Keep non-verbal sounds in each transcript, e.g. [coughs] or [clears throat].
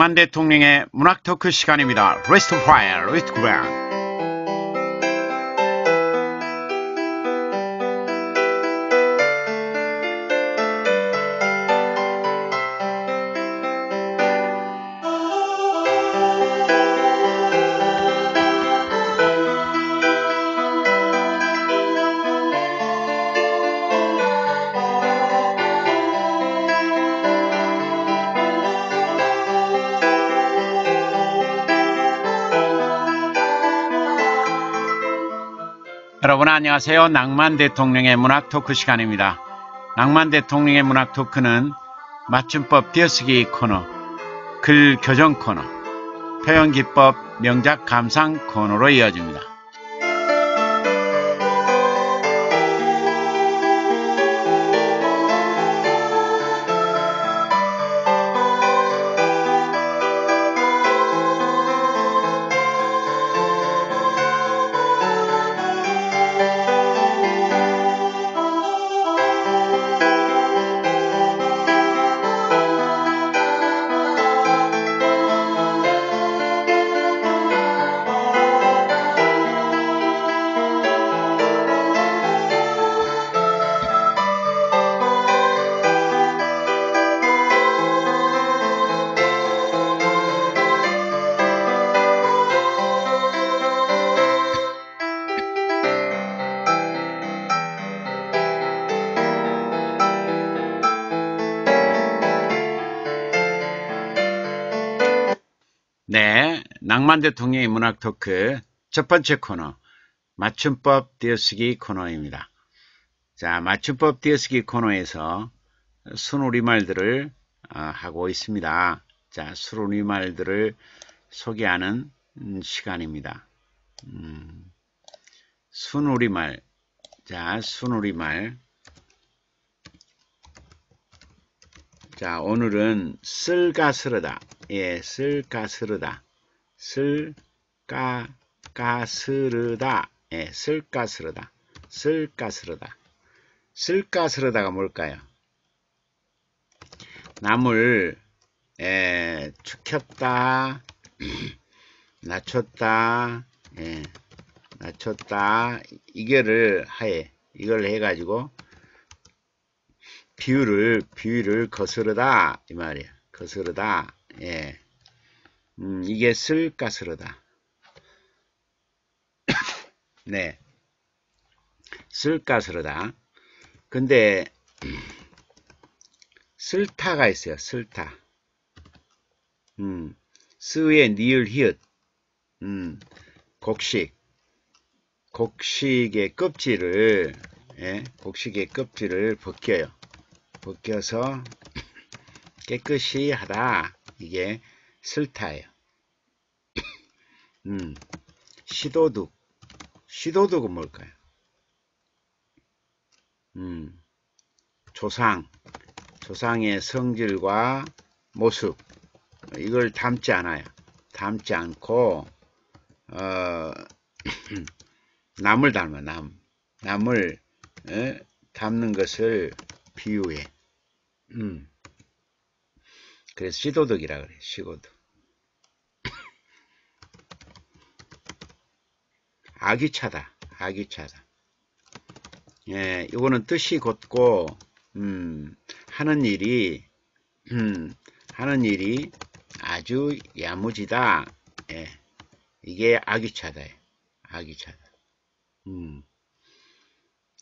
낭만 대통령의 문학 토크 시간입니다. 레스트 파일, 레스트 그 안녕하세요. 낭만 대통령의 문학 토크 시간입니다. 낭만 대통령의 문학 토크는 맞춤법 띄어쓰기 코너, 글 교정 코너, 표현 기법 명작 감상 코너로 이어집니다. 낭만 대통령의 문학 토크 첫 번째 코너 맞춤법 띄어쓰기 코너입니다. 자, 맞춤법 띄어쓰기 코너에서 순우리말들을 어, 하고 있습니다. 자, 순우리말들을 소개하는 음, 시간입니다. 음, 순우리말, 자, 순우리말. 자, 오늘은 쓸가스르다. 예, 쓸가스르다. 쓸가가스르다. 예, 쓸가스르다. 쓸가스르다. 쓸가스르다가 뭘까요? 남을 에, 축혔다, [clears throat] 낮췄다, 예, 낮췄다, 이거를 하에, 이걸 해가지고 비유를, 비유를 거스르다, 이 말이야. 거스르다, 예. 음, 이게 쓸가스르다. [coughs] 네. 쓸가스르다. 근데, 쓸타가 있어요. 쓸타. 음, 스의 니을 히읗. 음, 곡식. 곡식의 껍질을, 예, 곡식의 껍질을 벗겨요. 벗겨서 [coughs] 깨끗이 하다. 이게 쓸타예요. 음, 시도둑. 시도둑은 뭘까요? 음, 조상. 조상의 성질과 모습. 이걸 담지 않아요. 담지 않고, 어, [clears throat] 남을 닮아, 남. 남을, 에? 담는 것을 비유해. 음. 그래서 시도덕이라 그래, 시도덕. 아기차다, 아기차다. 예, 이거는 뜻이 곧고, 음, 하는 일이, 음, 하는 일이 아주 야무지다. 예, 이게 아기차다. 아기차다. 음.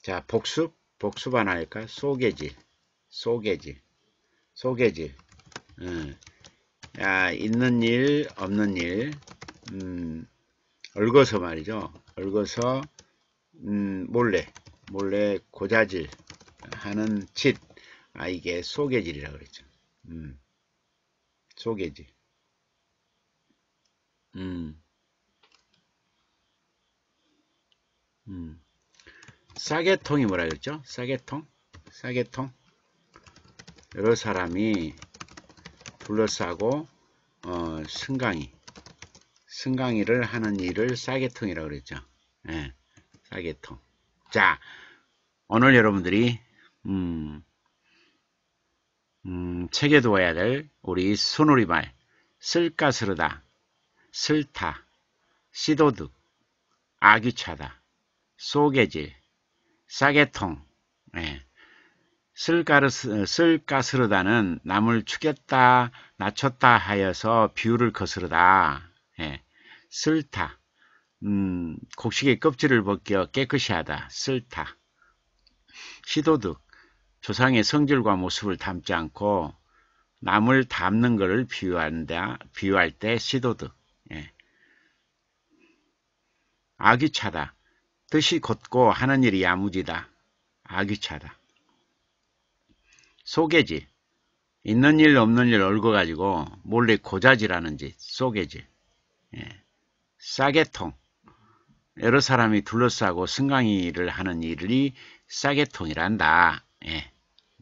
자, 복습, 복습 하나 할까? 소개질, 소개질, 소개질. 음. 야, 있는 일, 없는 일, 음, 얽어서 말이죠. 얽어서, 음, 몰래, 몰래 고자질 하는 짓. 아, 이게 소개질이라고 그랬죠. 음, 소개질. 음, 음. 싸개통이 뭐라 그랬죠? 싸개통? 싸개통? 여러 사람이 둘러싸고 어, 승강이 승강이를 하는 일을 싸개통이라고 그랬죠. 예, 싸개통. 자, 오늘 여러분들이 음, 음, 책에 두어야 될 우리 순우리말 쓸가스르다, 슬타, 시도득, 아귀차다, 쏘개질, 싸개통, 예. 쓸가르스, 쓸가스르다는 남을 죽였다, 낮췄다 하여서 비유를 거스르다. 예. 쓸타, 음, 곡식의 껍질을 벗겨 깨끗이 하다. 쓸타. 시도득, 조상의 성질과 모습을 담지 않고 남을 담는 것을 비유한다, 비유할 때 시도득. 예. 아귀차다. 뜻이 곧고 하는 일이 야무지다. 아귀차다. 소개질. 있는 일 없는 일 얽어가지고 몰래 고자질하는 짓. 소개질. 예. 싸개통. 여러 사람이 둘러싸고 승강이를 하는 일이 싸개통이란다. 예.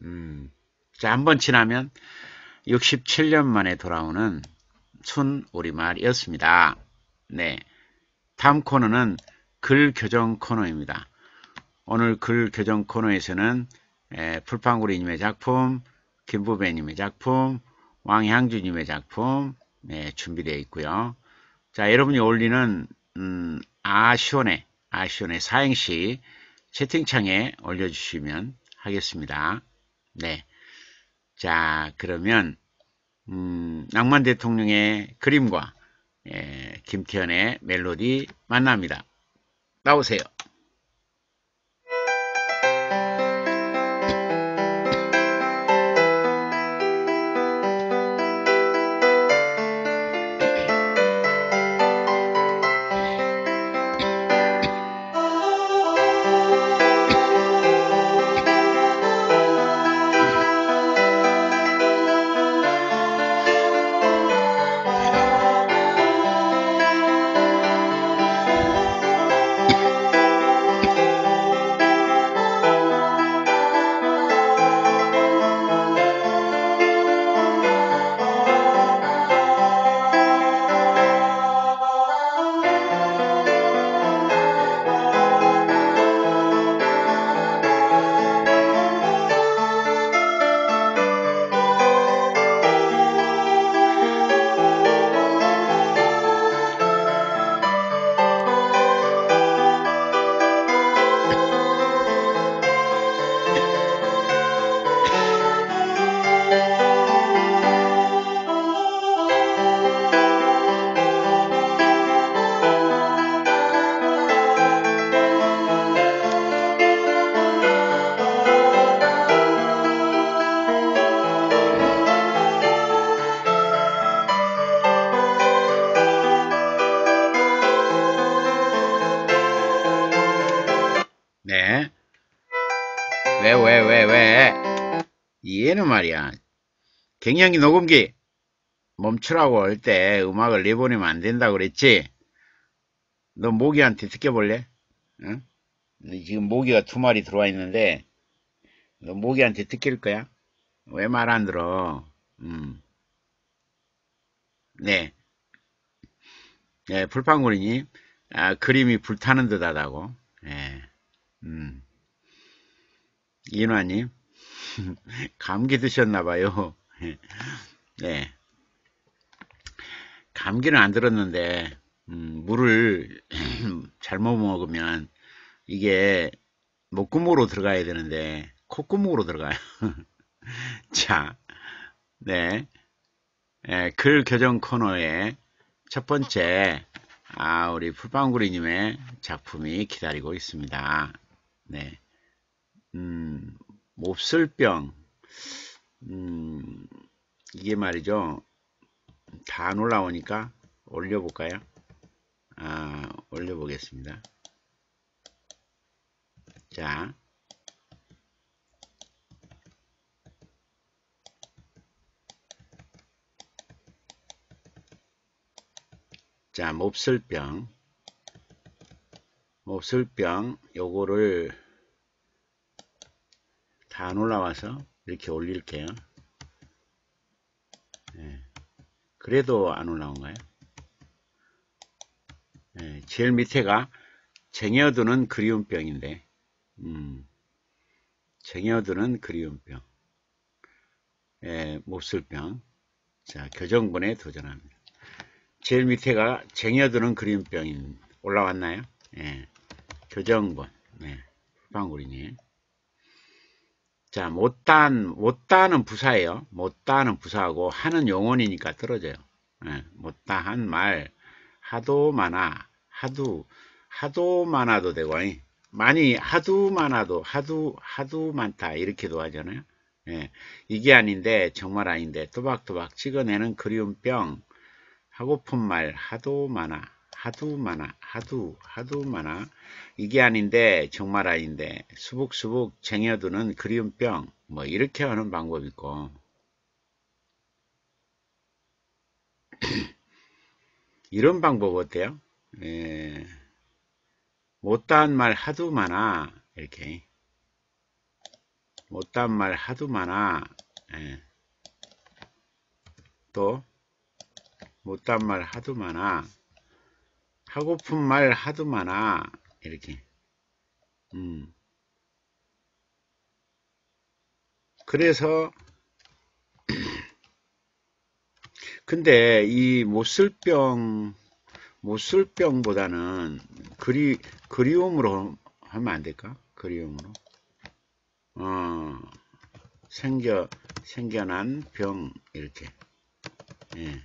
음. 자, 한 번 지나면 67년 만에 돌아오는 순 우리말이었습니다. 네. 다음 코너는 글 교정 코너입니다. 오늘 글 교정 코너에서는 풀팡구리님의 작품, 김부배님의 작품, 왕향주님의 작품 네, 준비되어 있고요. 자, 여러분이 올리는 음, 아시온의 아시온의 사행시 채팅창에 올려주시면 하겠습니다. 네. 자, 그러면 음, 낭만 대통령의 그림과 예, 김태현의 멜로디 만납니다. 나오세요. 얘는 말이야. 갱년기 녹음기 멈추라고 할 때 음악을 내보내면 안 된다고 그랬지? 너 모기한테 듣겨볼래? 응? 지금 모기가 두 마리 들어와 있는데 너 모기한테 듣길 거야? 왜 말 안 들어? 음. 네. 네, 불판구리님 아, 그림이 불타는 듯 하다고. 네. 음. 이인화님, [laughs] 감기 드셨나봐요. [laughs] 네. 감기는 안 들었는데, 음, 물을 [clears throat] 잘못 먹으면 이게 목구멍으로 들어가야 되는데, 콧구멍으로 들어가요. [laughs] 자, 네. 네. 글 교정 코너의 첫 번째, 아, 우리 풀빵구리님의 작품이 기다리고 있습니다. 네. 음, 몹쓸병. 음, 이게 말이죠. 다안 올라오니까 올려볼까요? 아, 올려보겠습니다. 자. 자, 몹쓸병. 몹쓸병, 요거를 다 안 올라와서 이렇게 올릴게요. 네. 그래도 안 올라온가요? 네. 제일 밑에가 쟁여두는 그리운 병인데 음. 쟁여두는 그리운 병 예, 몹쓸병 자, 교정본에 도전합니다. 제일 밑에가 쟁여드는 그림병인 올라왔나요? 예. 교정본. 네. 방구리님. 자, 못단, 못다는 부사예요. 못다는 부사하고 하는 용언이니까 떨어져요. 예. 못다한 말, 하도 많아, 하도, 하도 많아도 되고, 많이, 하도 많아도, 하도, 하도 많다. 이렇게도 하잖아요. 예. 이게 아닌데, 정말 아닌데, 또박또박 찍어내는 그리운 병, 하고픈 말, 하도 많아. 하도 많아, 하도, 하도 많아. 이게 아닌데, 정말 아닌데, 수북수북 쟁여두는 그리운 병, 뭐, 이렇게 하는 방법이 있고. [clears throat] 이런 방법 어때요? 예, 못다한 말 하도 많아. 이렇게. 못다한 말 하도 많아. 예. 또, 못다한 말 하도 많아. 하고픈 말 하도 많아. 이렇게. 음. 그래서 [clears throat] 근데 이 못쓸병 못쓸병보다는 그리 그리움으로 하면 안 될까? 그리움으로. 어, 생겨 생겨난 병 이렇게. 예.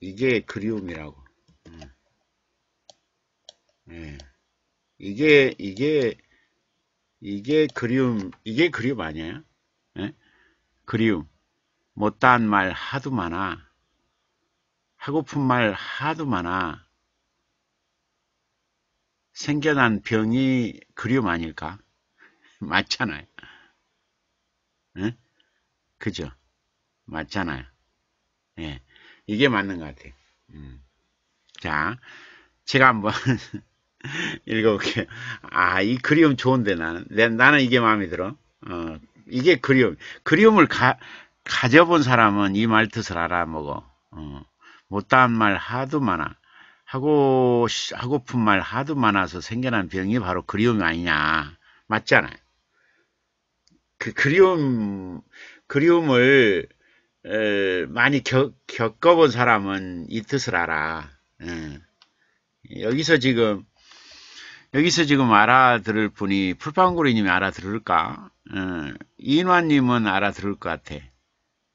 이게 그리움이라고. 예. 이게 이게 이게 그리움 이게 그리움 아니에요? 예? 그리움 못다한 말 하도 많아 하고픈 말 하도 많아 생겨난 병이 그리움 아닐까? [laughs] 맞잖아요. 예? 그죠? 맞잖아요. 예. 이게 맞는 것 같아요. 음. 자, 제가 한번 [laughs] [laughs] 읽어볼게요. 아, 이 그리움 좋은데 나는. 내, 나는 이게 마음에 들어. 어, 이게 그리움. 그리움을 가, 가져본 사람은 이 말 뜻을 알아먹어. 어, 못다한 말 하도 많아. 하고, 하고픈 말 하도 많아서 생겨난 병이 바로 그리움이 아니냐. 맞잖아요. 그 그리움, 그리움을, 에, 많이 겪, 겪어본 사람은 이 뜻을 알아. 에. 여기서 지금 여기서 지금 알아들을 분이 풀빵구리님이 알아들을까? 어, 인화님은 알아들을 것 같아.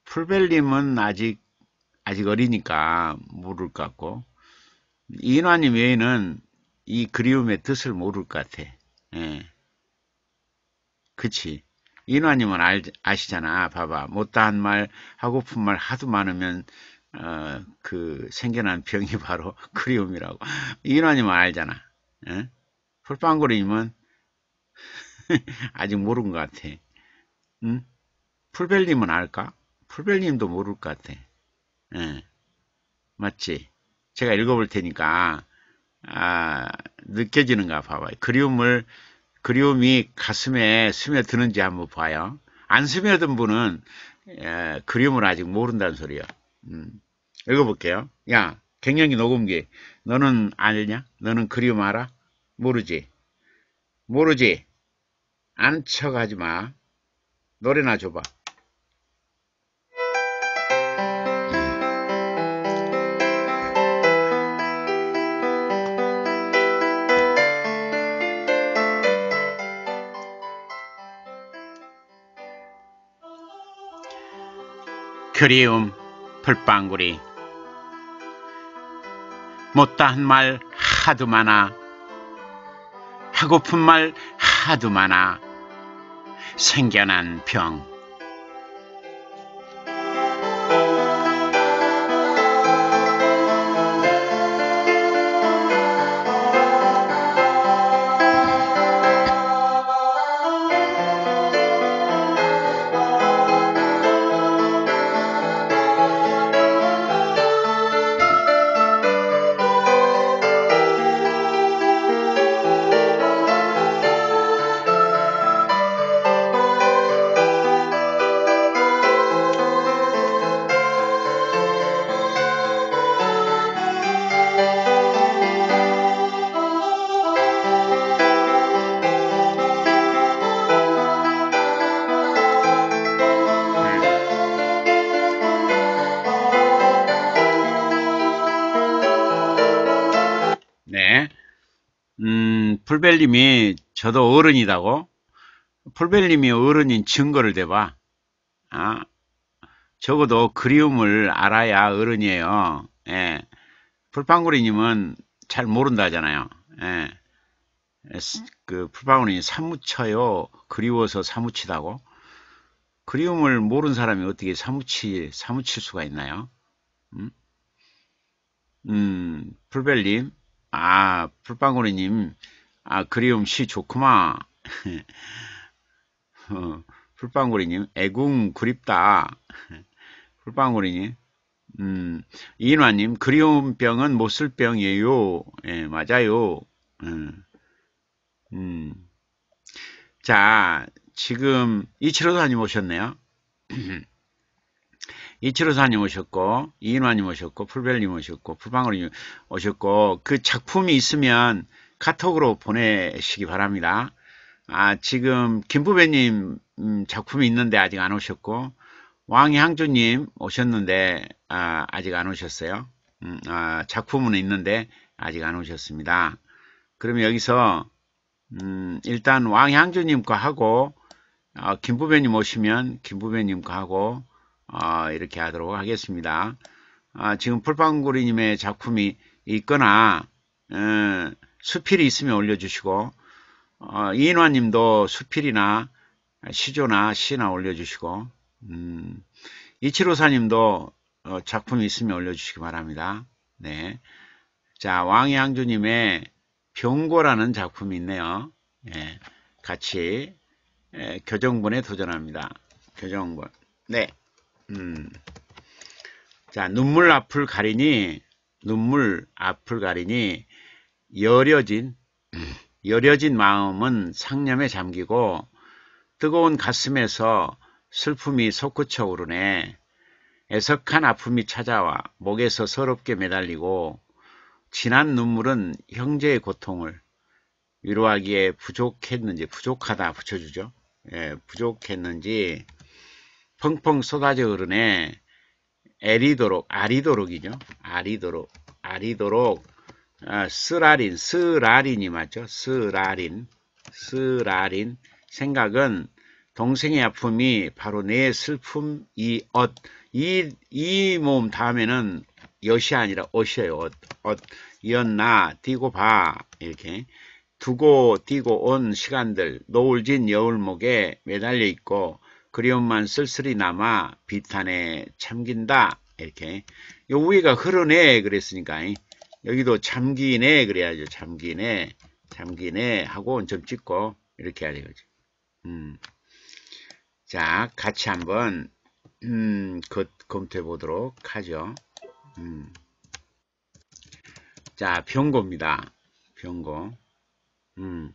풀벨님은 아직 아직 어리니까 모를 것 같고 인화님 외에는 이 그리움의 뜻을 모를 것 같아. 예. 그치. 인화님은 알, 아시잖아. 봐봐. 못다한 말, 하고픈 말 하도 많으면 어, 그 생겨난 병이 바로 [laughs] 그리움이라고. 인화님은 알잖아. 예? 풀빵구리님은 [laughs] 아직 모르는 것 같아. 응? 풀벨님은 알까? 풀벨님도 모를 것 같아. 예. 맞지? 제가 읽어볼 테니까 아, 느껴지는가 봐봐요. 그리움을 그리움이 가슴에 스며드는지 한번 봐요. 안 스며든 분은 예, 그리움을 아직 모른다는 소리야. 음. 읽어볼게요. 야, 갱년기 녹음기. 너는 알냐? 너는 그리움 알아? 모르지. 모르지. 안 척하지 마. 노래나 줘봐. 그리움 풀빵구리 못다한 말 하도 많아 하고픈 말 하도 많아 생겨난 병 풀벨님이 저도 어른이다고? 풀벨님이 어른인 증거를 대봐. 아, 적어도 그리움을 알아야 어른이에요. 예. 풀빵구리님은 잘 모른다잖아요. 예. 그 풀빵구리님 사무쳐요. 그리워서 사무치다고? 그리움을 모르는 사람이 어떻게 사무치, 사무칠 수가 있나요? 음, 음 풀벨님, 아, 풀빵구리님, 아, 그리움 시 좋구만. [laughs] 어, 풀빵구리님, 애궁 그립다. [laughs] 풀빵구리님, 음, 이인화님, 그리움병은 못 쓸 병이에요. 예, 맞아요. 음, 음. 자, 지금 이치로사님 오셨네요. [clears throat] 이치로사님 오셨고, 이인화님 오셨고, 풀벨님 오셨고, 풀빵구리님 오셨고, 그 작품이 있으면 카톡으로 보내시기 바랍니다. 아, 지금 김부배님 음, 작품이 있는데 아직 안 오셨고 왕향주님 오셨는데 아, 아직 안 오셨어요. 음, 아, 작품은 있는데 아직 안 오셨습니다. 그러면 여기서 음, 일단 왕향주님과 하고 어, 김부배님 오시면 김부배님과 하고 어, 이렇게 하도록 하겠습니다. 아, 지금 풀빵구리님의 작품이 있거나 어, 수필이 있으면 올려주시고 어, 이인화님도 수필이나 시조나 시나 올려주시고 음, 이치로사님도 어, 작품이 있으면 올려주시기 바랍니다. 네, 자 왕양주님의 병고라는 작품이 있네요. 네, 같이 예, 교정본에 도전합니다. 교정본. 네. 음. 자, 눈물 앞을 가리니, 눈물 앞을 가리니, 여려진, 여려진 마음은 상념에 잠기고 뜨거운 가슴에서 슬픔이 솟구쳐 오르네. 애석한 아픔이 찾아와 목에서 서럽게 매달리고 진한 눈물은 형제의 고통을 위로하기에 부족했는지 부족하다 붙여주죠. 예, 부족했는지 펑펑 쏟아져 흐르네. 애리도록 아리도록이죠. 아리도록 아리도록 아, 쓰라린, 쓰라린이 맞죠? 쓰라린, 쓰라린. 생각은 동생의 아픔이 바로 내 슬픔, 이 엇, 이, 이 몸 다음에는 엿이 아니라 옷이에요. 옷, 옷. 이었나, 뛰고 봐. 이렇게. 두고 뛰고 온 시간들, 노을진 여울목에 매달려 있고, 그리움만 쓸쓸히 남아 비탄에 참긴다. 이렇게. 요 위가 흐르네. 그랬으니까. 여기도 잠기네 그래야죠. 잠기네, 잠기네 하고 원점 찍고 이렇게 해야 되거죠. 음. 자, 같이 한번 음, 그, 검토해 보도록 하죠. 음. 자, 병고입니다. 병고. 음.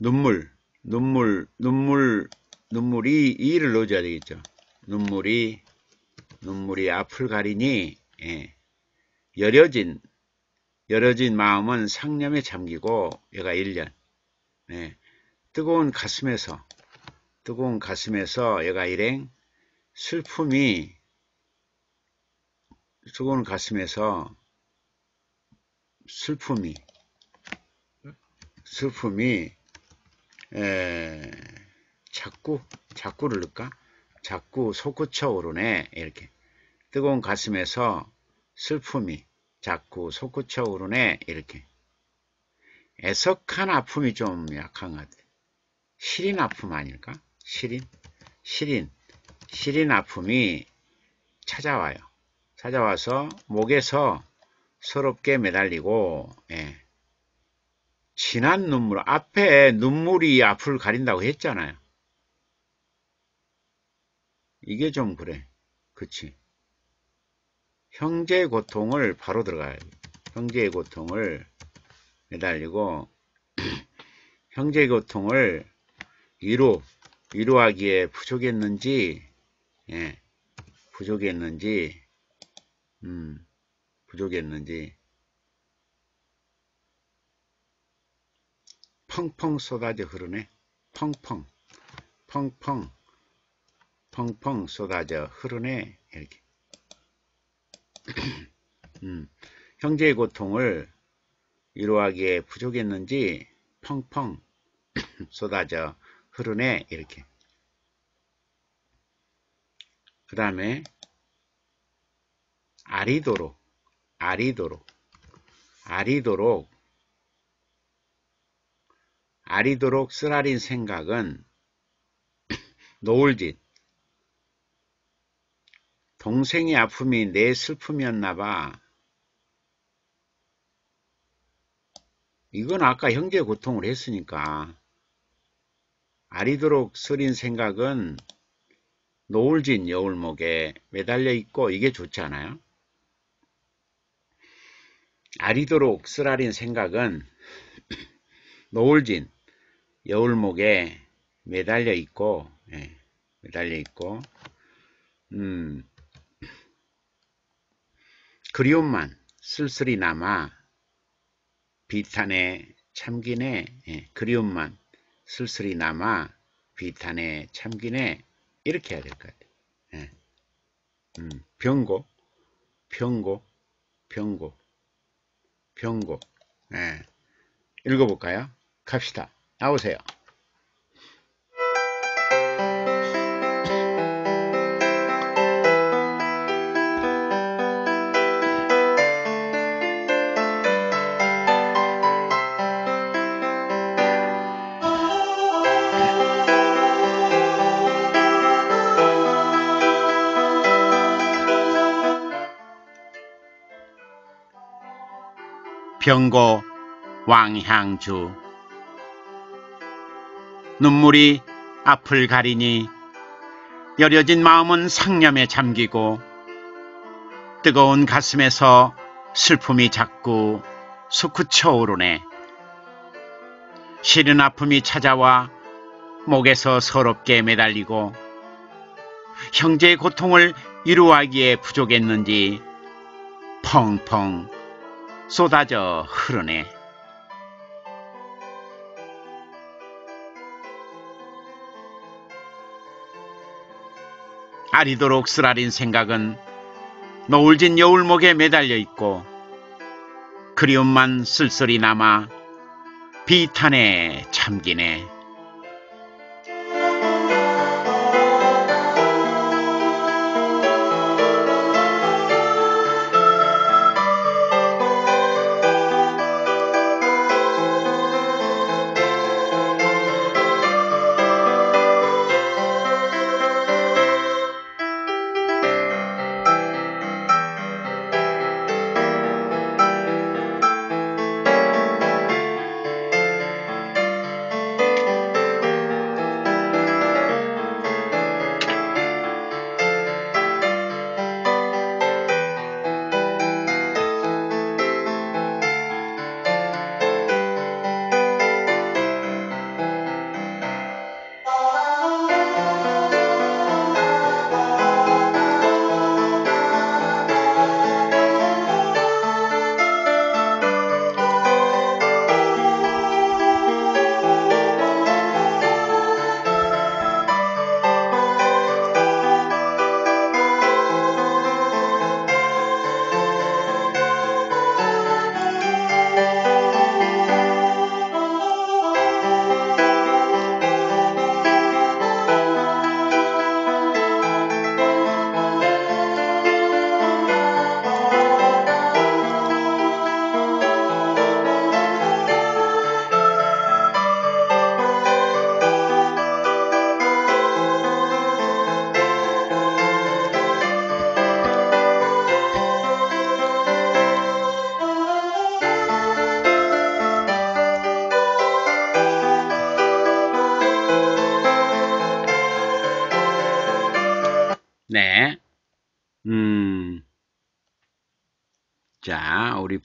눈물, 눈물, 눈물, 눈물이 이를 넣어줘야 되겠죠. 눈물이, 눈물이 앞을 가리니, 예. 여려진 여려진 마음은 상념에 잠기고 얘가 1년 네. 뜨거운 가슴에서 뜨거운 가슴에서 얘가 일행 슬픔이 뜨거운 가슴에서 슬픔이 슬픔이 에, 자꾸 자꾸를 넣을까? 자꾸 솟구쳐 오르네 이렇게 뜨거운 가슴에서 슬픔이 자꾸 솟구쳐 오르네 이렇게. 애석한 아픔이 좀 약한 것 같아. 시린 아픔 아닐까? 시린? 시린. 시린 아픔이 찾아와요. 찾아와서 목에서 서럽게 매달리고 예. 진한 눈물 앞에 눈물이 앞을 가린다고 했잖아요. 이게 좀 그래. 그치 형제의 고통을 바로 들어가요. 형제의 고통을 매달리고 [clears throat] 형제의 고통을 위로 위로하기에 부족했는지 예, 부족했는지 음, 부족했는지 펑펑 쏟아져 흐르네. 펑펑 펑펑 펑펑 쏟아져 흐르네. 이렇게 [clears throat] 음, 형제의 고통을 이루하기에 부족했는지 펑펑 [clears throat] 쏟아져 흐르네 이렇게. 그 다음에 아리도록 아리도록 아리도록 아리도록 쓰라린 생각은 [clears throat] 노을짓 동생의 아픔이 내 슬픔이었나 봐 이건 아까 형제 고통을 했으니까 아리도록 쓰린 생각은 노을진 여울목에 매달려 있고 이게 좋지 않아요? 아리도록 쓰라린 생각은 [clears throat] 노을진 여울목에 매달려 있고 예, 매달려 있고 음, 그리움만 쓸쓸히 남아 비탄에 참기네 예, 그리움만 쓸쓸히 남아 비탄에 참기네 이렇게 해야 될 것 같아요. 예. 음, 병고, 병고, 병고, 병고. 예. 읽어볼까요? 갑시다. 나오세요. 병고 왕향주 눈물이 앞을 가리니 여려진 마음은 상념에 잠기고 뜨거운 가슴에서 슬픔이 자꾸 솟구쳐 오르네. 시른 아픔이 찾아와 목에서 서럽게 매달리고 형제의 고통을 이루하기에 부족했는지 펑펑 쏟아져 흐르네. 아리도록 쓰라린 생각은 노을진 여울목에 매달려 있고 그리움만 쓸쓸히 남아 비탄에 참기네. 네.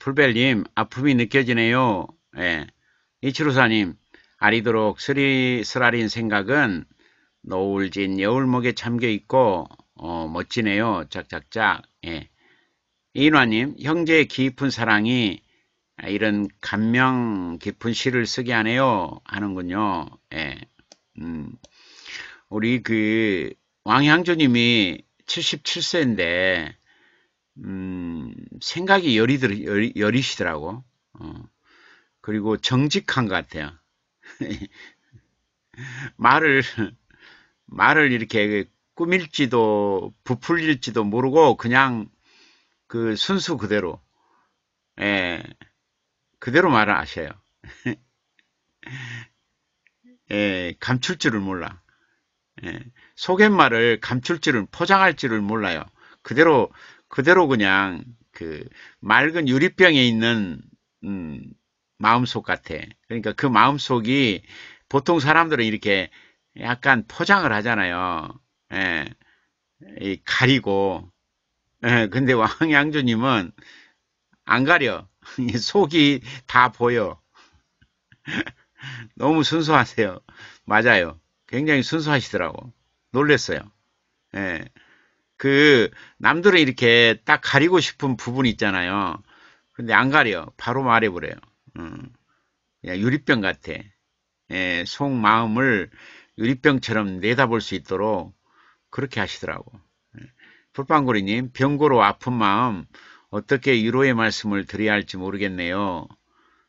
풀벨님, 아픔이 느껴지네요. 예. 이치로사님, 아리도록 쓰리, 쓰라린 생각은 노을진 여울목에 잠겨 있고, 어, 멋지네요. 짝짝짝. 예. 이인화님, 형제의 깊은 사랑이 이런 감명 깊은 시를 쓰게 하네요. 하는군요. 예. 음. 우리 그, 왕향주님이 77세인데 음, 생각이 여리들, 여리, 여리시더라고. 어. 그리고 정직한 것 같아요. [laughs] 말을 말을 이렇게 꾸밀지도 부풀릴지도 모르고 그냥 그 순수 그대로 예, 그대로 말을 하셔요. [laughs] 예, 감출 줄을 몰라. 예, 속갯말을 감출 줄을 포장할 줄을 몰라요. 그대로 그대로 그냥 그 맑은 유리병에 있는 음, 마음속 같아. 그러니까 그 마음속이 보통 사람들은 이렇게 약간 포장을 하잖아요. 예, 가리고. 예, 근데 왕양주님은 안 가려. [laughs] 속이 다 보여. [laughs] 너무 순수하세요. 맞아요. 굉장히 순수하시더라고. 놀랬어요. 예. 그, 남들은 이렇게 딱 가리고 싶은 부분 있잖아요. 근데 안 가려. 바로 말해버려요. 음. 유리병 같아. 예, 속 마음을 유리병처럼 내다볼 수 있도록 그렇게 하시더라고. 예. 불빵고리님, 병고로 아픈 마음 어떻게 위로의 말씀을 드려야 할지 모르겠네요.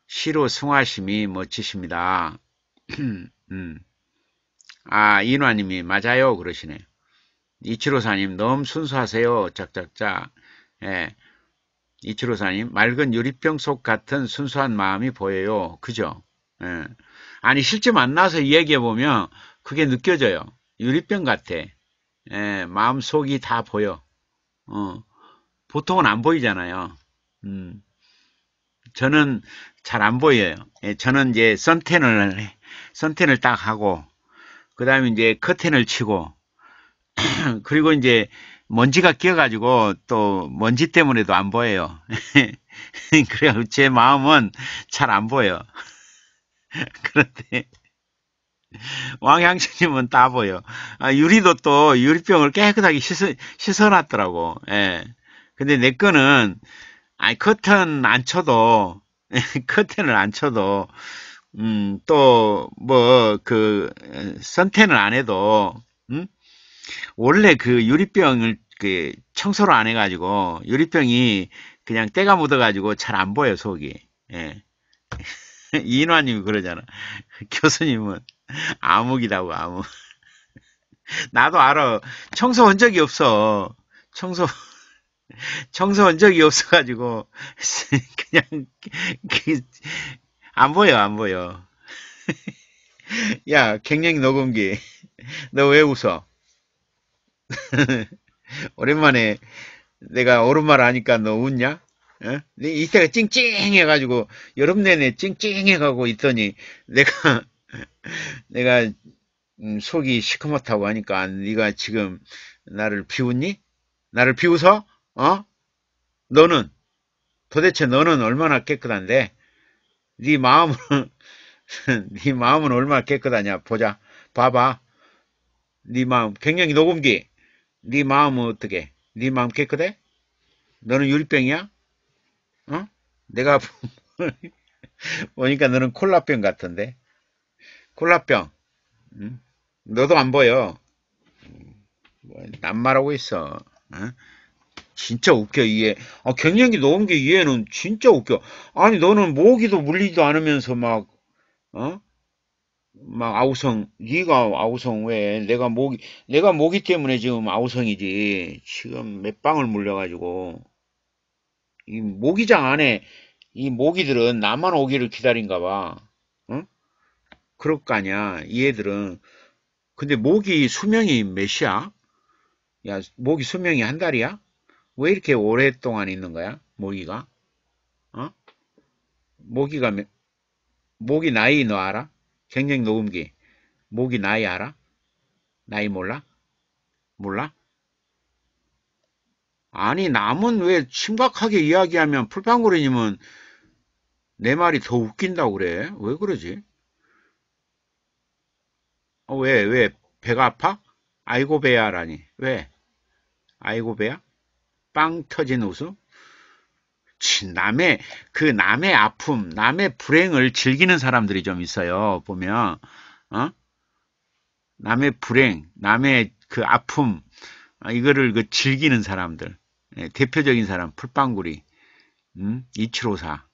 시로 승화심이 멋지십니다. [clears throat] 음. 아, 인화님이 맞아요. 그러시네. 이치로사님 너무 순수하세요. 짝짝짝. 예. 이치로사님 맑은 유리병 속 같은 순수한 마음이 보여요. 그죠? 예. 아니 실제 만나서 이야기해보면 그게 느껴져요. 유리병 같아. 예, 마음속이 다 보여. 어, 보통은 안 보이잖아요. 음, 저는 잘 안 보여요. 예, 저는 이제 선텐을 선텐을 딱 하고 그 다음에 이제 커튼을 치고 [clears throat] 그리고 이제 먼지가 끼어가지고 또 먼지 때문에도 안 보여요. [laughs] 그래요. 제 마음은 잘 안 보여. [laughs] 그런데 왕양주님은 다 보여. 아, 유리도 또 유리병을 깨끗하게 씻어, 씻어놨더라고. 예. 근데 내 거는, 아니, 커튼 안 쳐도, [laughs] 커튼을 안 쳐도, 음, 또, 뭐, 그, 선텐을 안 해도, 음? 원래 그 유리병을 그 청소를 안 해가지고, 유리병이 그냥 때가 묻어가지고 잘 안 보여, 속이. 예. [laughs] 이인화님이 그러잖아. [laughs] 교수님은 암흑이라고, 암흑. [laughs] 나도 알아. 청소 한 적이 없어. 청소, 청소 한 적이 없어가지고, 그냥, 안 보여, 안 보여. 야, 갱년기 녹음기. 너 왜 웃어? [laughs] 오랜만에 내가 옳은 말 하니까 너 웃냐? 어? 이때가 찡찡해가지고 여름 내내 찡찡해가고 있더니 내가 [laughs] 내가 음, 속이 시커멓다고 하니까 네가 지금 나를 비웃니? 나를 비웃어? 어? 너는 도대체 너는 얼마나 깨끗한데? 네 마음은 [laughs] 네 마음은 얼마나 깨끗하냐 보자 봐봐 네 마음 갱년기 녹음기 네 마음은 어떻게 네 마음 깨끗해? 너는 유리병이야? 어? 내가 [laughs] 보니까 너는 콜라병 같은데 콜라병 응? 너도 안 보여 뭐, 난 말하고 있어 어? 진짜 웃겨 이해 아, 갱년기 녹음기 이해는 진짜 웃겨 아니 너는 모기도 물리지도 않으면서 막 어? 막 아우성 네가 아우성 왜 내가 모기 내가 모기 때문에 지금 아우성이지 지금 몇 방울 물려가지고 이 모기장 안에 이 모기들은 나만 오기를 기다린가 봐. 응? 그럴 거 아니야. 이 애들은. 근데 모기 수명이 몇이야? 야, 모기 수명이 한 달이야? 왜 이렇게 오랫동안 있는 거야? 모기가? 어? 모기가, 모기 나이 너 알아? 갱년 녹음기. 모기 나이 알아? 나이 몰라? 몰라? 아니 남은 왜 심각하게 이야기하면 풀빵고리님은 내 말이 더 웃긴다고 그래? 왜 그러지? 어, 왜? 왜? 배가 아파? 아이고 배야라니. 왜? 아이고 배야? 빵 터진 웃음? 남의 그 남의 아픔, 남의 불행을 즐기는 사람들이 좀 있어요. 보면 어? 남의 불행, 남의 그 아픔 이거를 그 즐기는 사람들. 예, 대표적인 사람 풀빵구리 음? 2754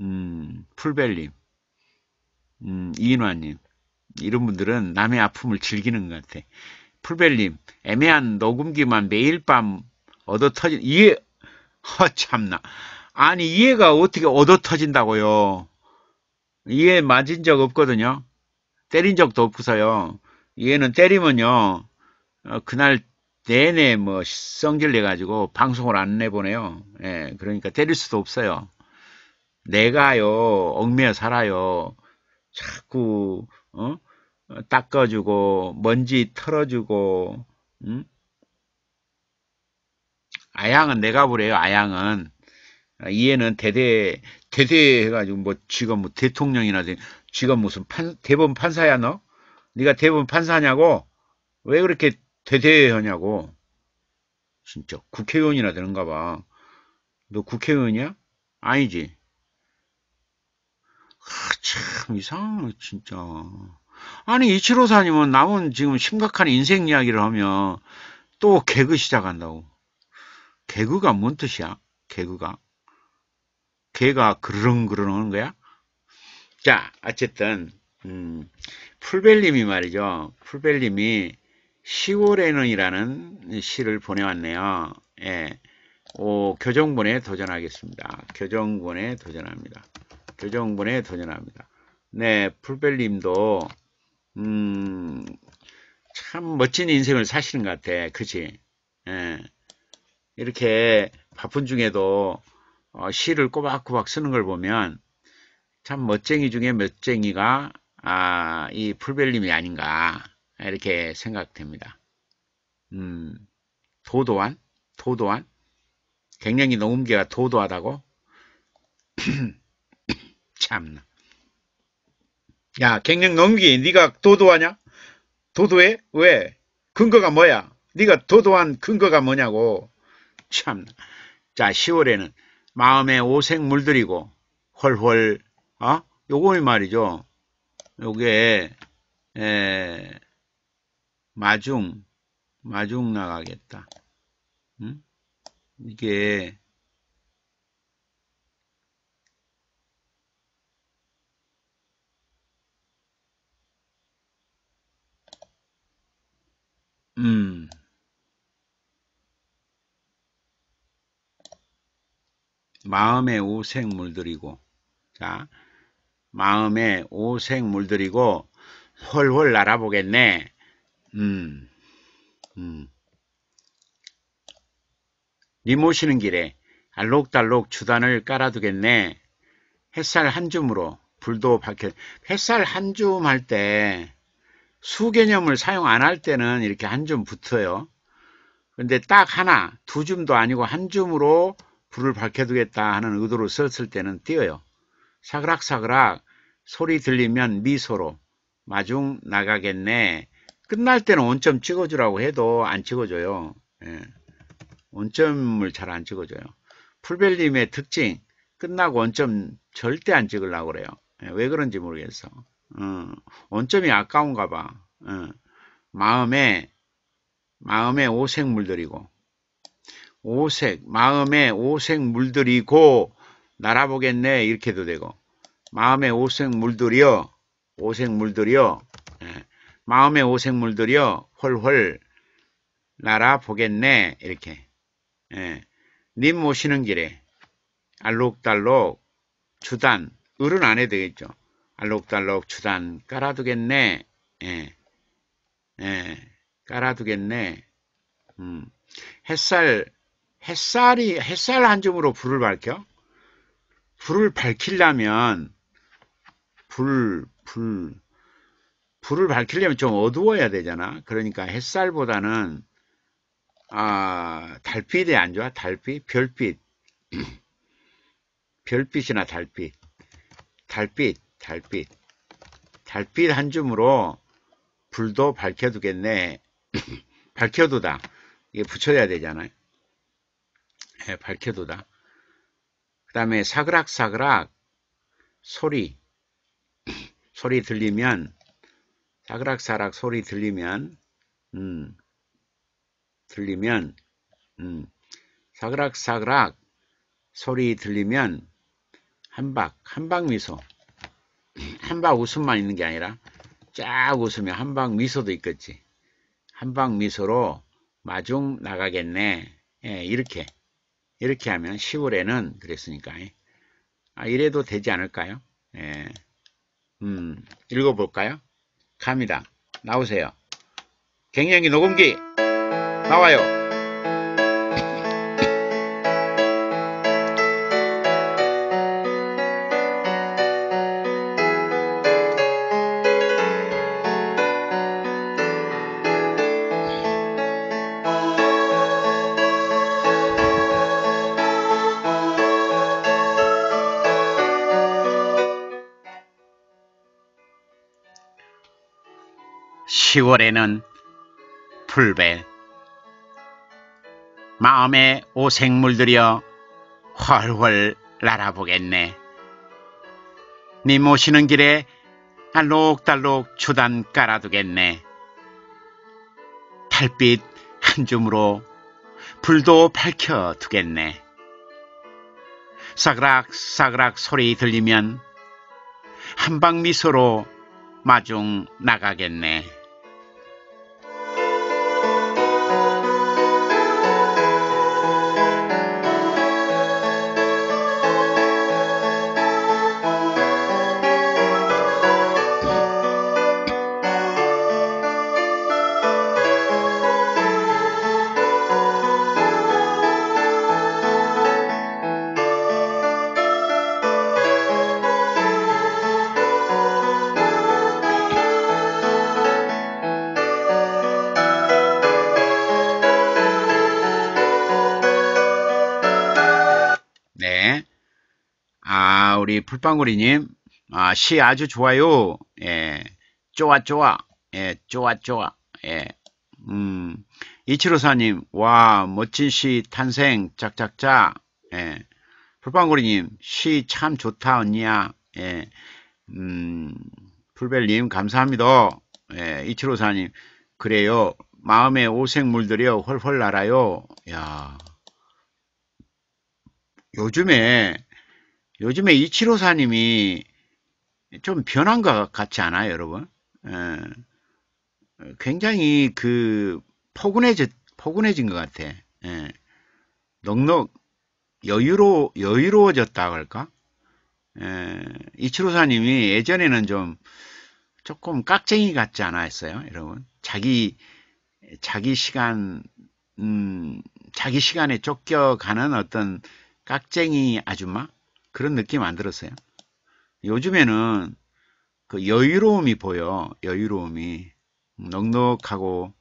음, 풀벨님, 음, 이인화님, 이런 분들은 남의 아픔을 즐기는 것 같아. 풀벨님, 애매한 녹음기만 매일 밤 얻어 터진, 이해, 허, 참나. 아니, 이해가 어떻게 얻어 터진다고요. 이해 맞은 적 없거든요. 때린 적도 없고서요. 이해는 때리면요. 어, 그날 내내 뭐 성질 내가지고 방송을 안 내보내요. 예, 그러니까 때릴 수도 없어요. 내가요, 얽매여 살아요. 자꾸, 어? 닦아주고, 먼지 털어주고, 응? 아양은 내가 부래요, 아양은. 이해는 대대, 대대 해가지고 뭐 지금 뭐 대통령이나 지금 무슨 판, 대법원 판사야 너? 네가 대법원 판사냐고? 왜 그렇게 대대하냐고? 진짜 국회의원이나 되는가 봐. 너 국회의원이야? 아니지. 아, 참 이상해 진짜. 아니 이치로사님은 남은 지금 심각한 인생 이야기를 하면 또 개그 시작한다고. 개그가 뭔 뜻이야? 개그가? 개가 그르렁그르렁 하는 거야? 자, 어쨌든 음, 풀벨님이 말이죠. 풀벨님이 10월에는이라는 시를 보내왔네요. 예. 오, 교정본에 도전하겠습니다. 교정본에 도전합니다. 교정본에 도전합니다. 네, 풀벨님도 음, 참 멋진 인생을 사시는 것 같아. 그치? 예. 이렇게 바쁜 중에도 어, 시를 꼬박꼬박 쓰는 걸 보면 참 멋쟁이 중에 멋쟁이가 아, 이 풀벨님이 아닌가 이렇게 생각됩니다. 음, 도도한? 도도한? 갱년기 녹음기가 도도하다고? [clears throat] 참나. 야, 갱년 녹음기 네가 도도하냐? 도도해? 왜? 근거가 뭐야? 네가 도도한 근거가 뭐냐고. 참나. 자, 10월에는 마음에 오색 물들이고 헐헐 어? 요거이 말이죠. 요게 에, 마중 마중 나가겠다. 응? 이게 음 마음에 오색 물들이고 자 마음에 오색 물들이고 홀홀 날아보겠네. 음, 음. 니 모시는 길에 알록달록 주단을 깔아두겠네. 햇살 한 줌으로 불도 밝혀 햇살 한 줌 할 때 수개념을 사용 안 할 때는 이렇게 한 줌 붙어요. 근데 딱 하나 두 줌도 아니고 한 줌으로 불을 밝혀두겠다 하는 의도로 썼을 때는 띄어요. 사그락사그락 소리 들리면 미소로 마중 나가겠네. 끝날 때는 원점 찍어주라고 해도 안 찍어줘요. 예. 원점을 잘 안 찍어줘요. 풀벨님의 특징 끝나고 원점 절대 안 찍으려고 그래요. 예. 왜 그런지 모르겠어. 어. 원점이 아까운가 봐. 어. 마음에 마음에 오색 물들이고 오색, 마음에 오색 물들이고 날아보겠네 이렇게 도 되고 마음에 오색 물들이여 오색 물들이여 예. 마음에 오색 물들이여 헐헐 날아보겠네 이렇게 예. 님 모시는 길에 알록달록 주단 을은 안 해도 되겠죠 알록달록 주단 깔아두겠네 예. 예. 깔아두겠네 음. 햇살 햇살이 햇살 한 점으로 불을 밝혀? 불을 밝히려면 불, 불, 불을 밝히려면 좀 어두워야 되잖아. 그러니까 햇살보다는 아, 달빛이 안 좋아? 달빛? 별빛. [clears throat] 별빛이나 달빛. 달빛, 달빛. 달빛 한 줌으로 불도 밝혀두겠네. [clears throat] 밝혀두다. 이게 붙여야 되잖아요. 예, 밝혀두다. 그 다음에 사그락사그락 소리 [clears throat] 소리 들리면 사그락사그락 소리 들리면 음, 들리면 음, 사그락사그락 소리 들리면 한박, 한박 미소. [clears throat] 한박 웃음만 있는 게 아니라 쫙 웃으면 한박 미소도 있겠지. 한박 미소로 마중 나가겠네. 예, 이렇게. 이렇게 하면 10월에는 그랬으니까. 아, 이래도 되지 않을까요? 예. 음, 읽어볼까요? 갑니다. 나오세요. 갱년기 녹음기 나와요. 10월에는 풀배 마음에 오색 물들여 훨훨 날아보겠네. 네 모시는 길에 알록달록 주단 깔아두겠네. 달빛 한 줌으로 불도 밝혀 두겠네. 싸그락 싸그락 소리 들리면 한방 미소로 마중 나가겠네. 우리 풀빵구리님, 아, 시 아주 좋아요. 예, 좋아, 좋아. 예, 좋아, 좋아. 예, 음, 이치로사님, 와, 멋진 시 탄생, 짝짝짝. 예, 풀빵구리님, 시 참 좋다, 언니야. 예, 음, 풀벨님, 감사합니다. 예, 이치로사님, 그래요. 마음에 오색 물들여 헐헐 날아요. 야 요즘에 요즘에 이치로사님이 좀 변한 것 같지 않아요, 여러분? 예, 굉장히 그 포근해져, 포근해진 것 같아. 예, 넉넉 여유로 여유로워졌다 할까? 예, 이치로사님이 예전에는 좀 조금 깍쟁이 같지 않았어요, 여러분? 자기 자기 시간 음, 자기 시간에 쫓겨가는 어떤 깍쟁이 아줌마 그런 느낌 안 들었어요? 요즘에는 그 여유로움이 보여. 여유로움이. 넉넉하고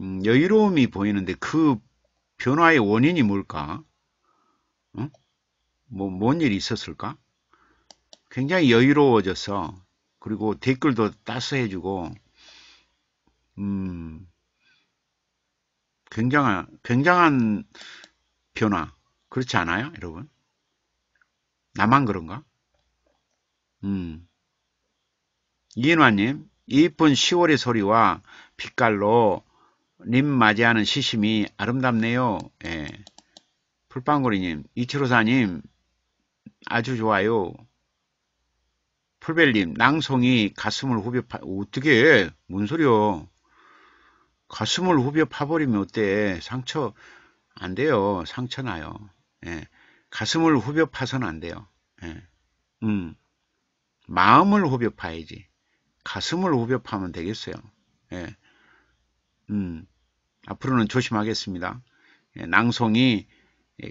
음, 여유로움이 보이는데 그 변화의 원인이 뭘까? 어? 뭐, 뭔 일이 있었을까? 굉장히 여유로워져서 그리고 댓글도 따스해지고 음, 굉장한 굉장한 변화 그렇지 않아요, 여러분? 나만 그런가? 음. 이인화님, 이쁜 10월의 소리와 빛깔로 님 맞이하는 시심이 아름답네요. 예. 풀빵고리님, 이치로사님, 아주 좋아요. 풀벨님, 낭송이 가슴을 후벼 파, 어떻게, 뭔 소리요? 가슴을 후벼 파버리면 어때? 상처, 안 돼요. 상처 나요. 예. 가슴을 후벼 파서는 안 돼요. 예. 음, 마음을 후벼 파야지. 가슴을 후벼 파면 되겠어요. 예. 음, 앞으로는 조심하겠습니다. 예, 낭송이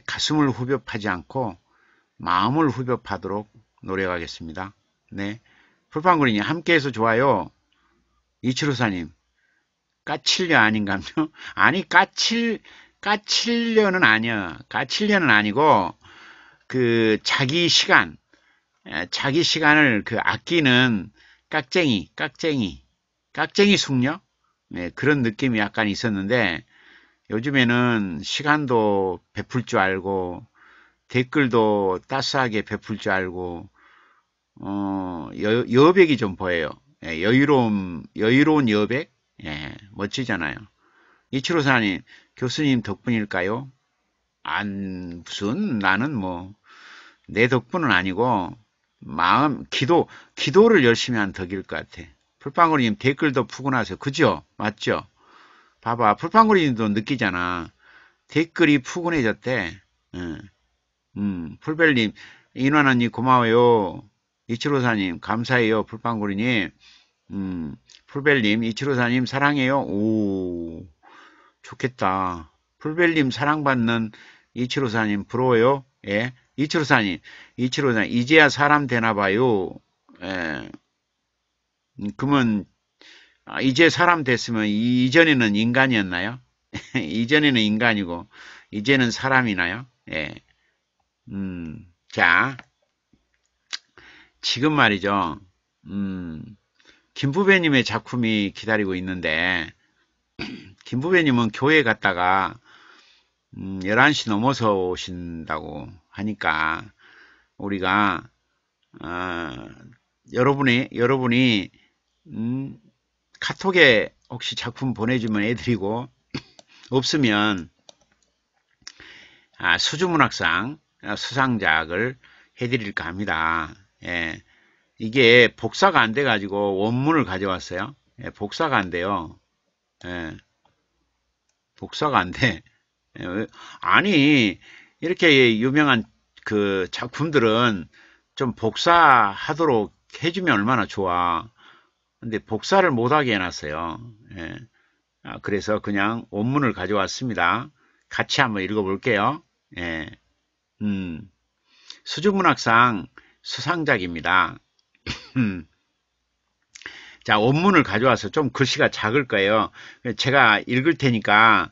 가슴을 후벼 파지 않고 마음을 후벼 파도록 노력하겠습니다. 네. 풀판구리님 함께해서 좋아요. 이치로사님 까칠려 아닌가요? [laughs] 아니 까칠 까칠려는 아니야. 까칠려는 아니고 그 자기 시간, 자기 시간을 그 아끼는 깍쟁이, 깍쟁이, 깍쟁이 숙녀? 네, 그런 느낌이 약간 있었는데 요즘에는 시간도 베풀 줄 알고 댓글도 따스하게 베풀 줄 알고 어, 여, 여백이 좀 보여요. 예, 여유로움, 여유로운 여백? 예, 멋지잖아요. 이치로사님, 교수님 덕분일까요? 안 무슨 나는 뭐 내 덕분은 아니고 마음 기도 기도를 열심히 한 덕일 것 같아. 풀빵구리님 댓글도 푸근하세요. 그죠? 맞죠? 봐봐 풀빵구리님도 느끼잖아. 댓글이 푸근해졌대. 응. 음, 풀벨님 인환언니 고마워요. 이치로사님 감사해요. 풀빵구리님 음, 풀벨님 이치로사님 사랑해요. 오 좋겠다. 풀벨님 사랑받는 이치로사님 부러워요. 예. 이치로사님, 이치로사님, 이제야 사람 되나봐요. 예. 음, 그러면, 아, 이제 사람 됐으면 이전에는 인간이었나요? [laughs] 이전에는 인간이고, 이제는 사람이나요? 예. 음, 자. 지금 말이죠. 음, 김부배님의 작품이 기다리고 있는데, [clears throat] 김부배님은 교회 갔다가, 음, 11시 넘어서 오신다고 하니까 우리가 어, 여러분이 여러분이 음, 카톡에 혹시 작품 보내주면 해드리고 [clears throat] 없으면 아, 수주문학상 수상작을 해드릴까 합니다. 예, 이게 복사가 안 돼가지고 원문을 가져왔어요. 예, 복사가 안 돼요. 예, 복사가 안 돼. 예, 아니 이렇게 유명한 그 작품들은 좀 복사하도록 해주면 얼마나 좋아. 근데 복사를 못하게 해놨어요. 예. 아, 그래서 그냥 원문을 가져왔습니다. 같이 한번 읽어볼게요. 예. 음, 수주문학상 수상작입니다. [clears throat] 자, 원문을 가져와서 좀 글씨가 작을 거예요. 제가 읽을 테니까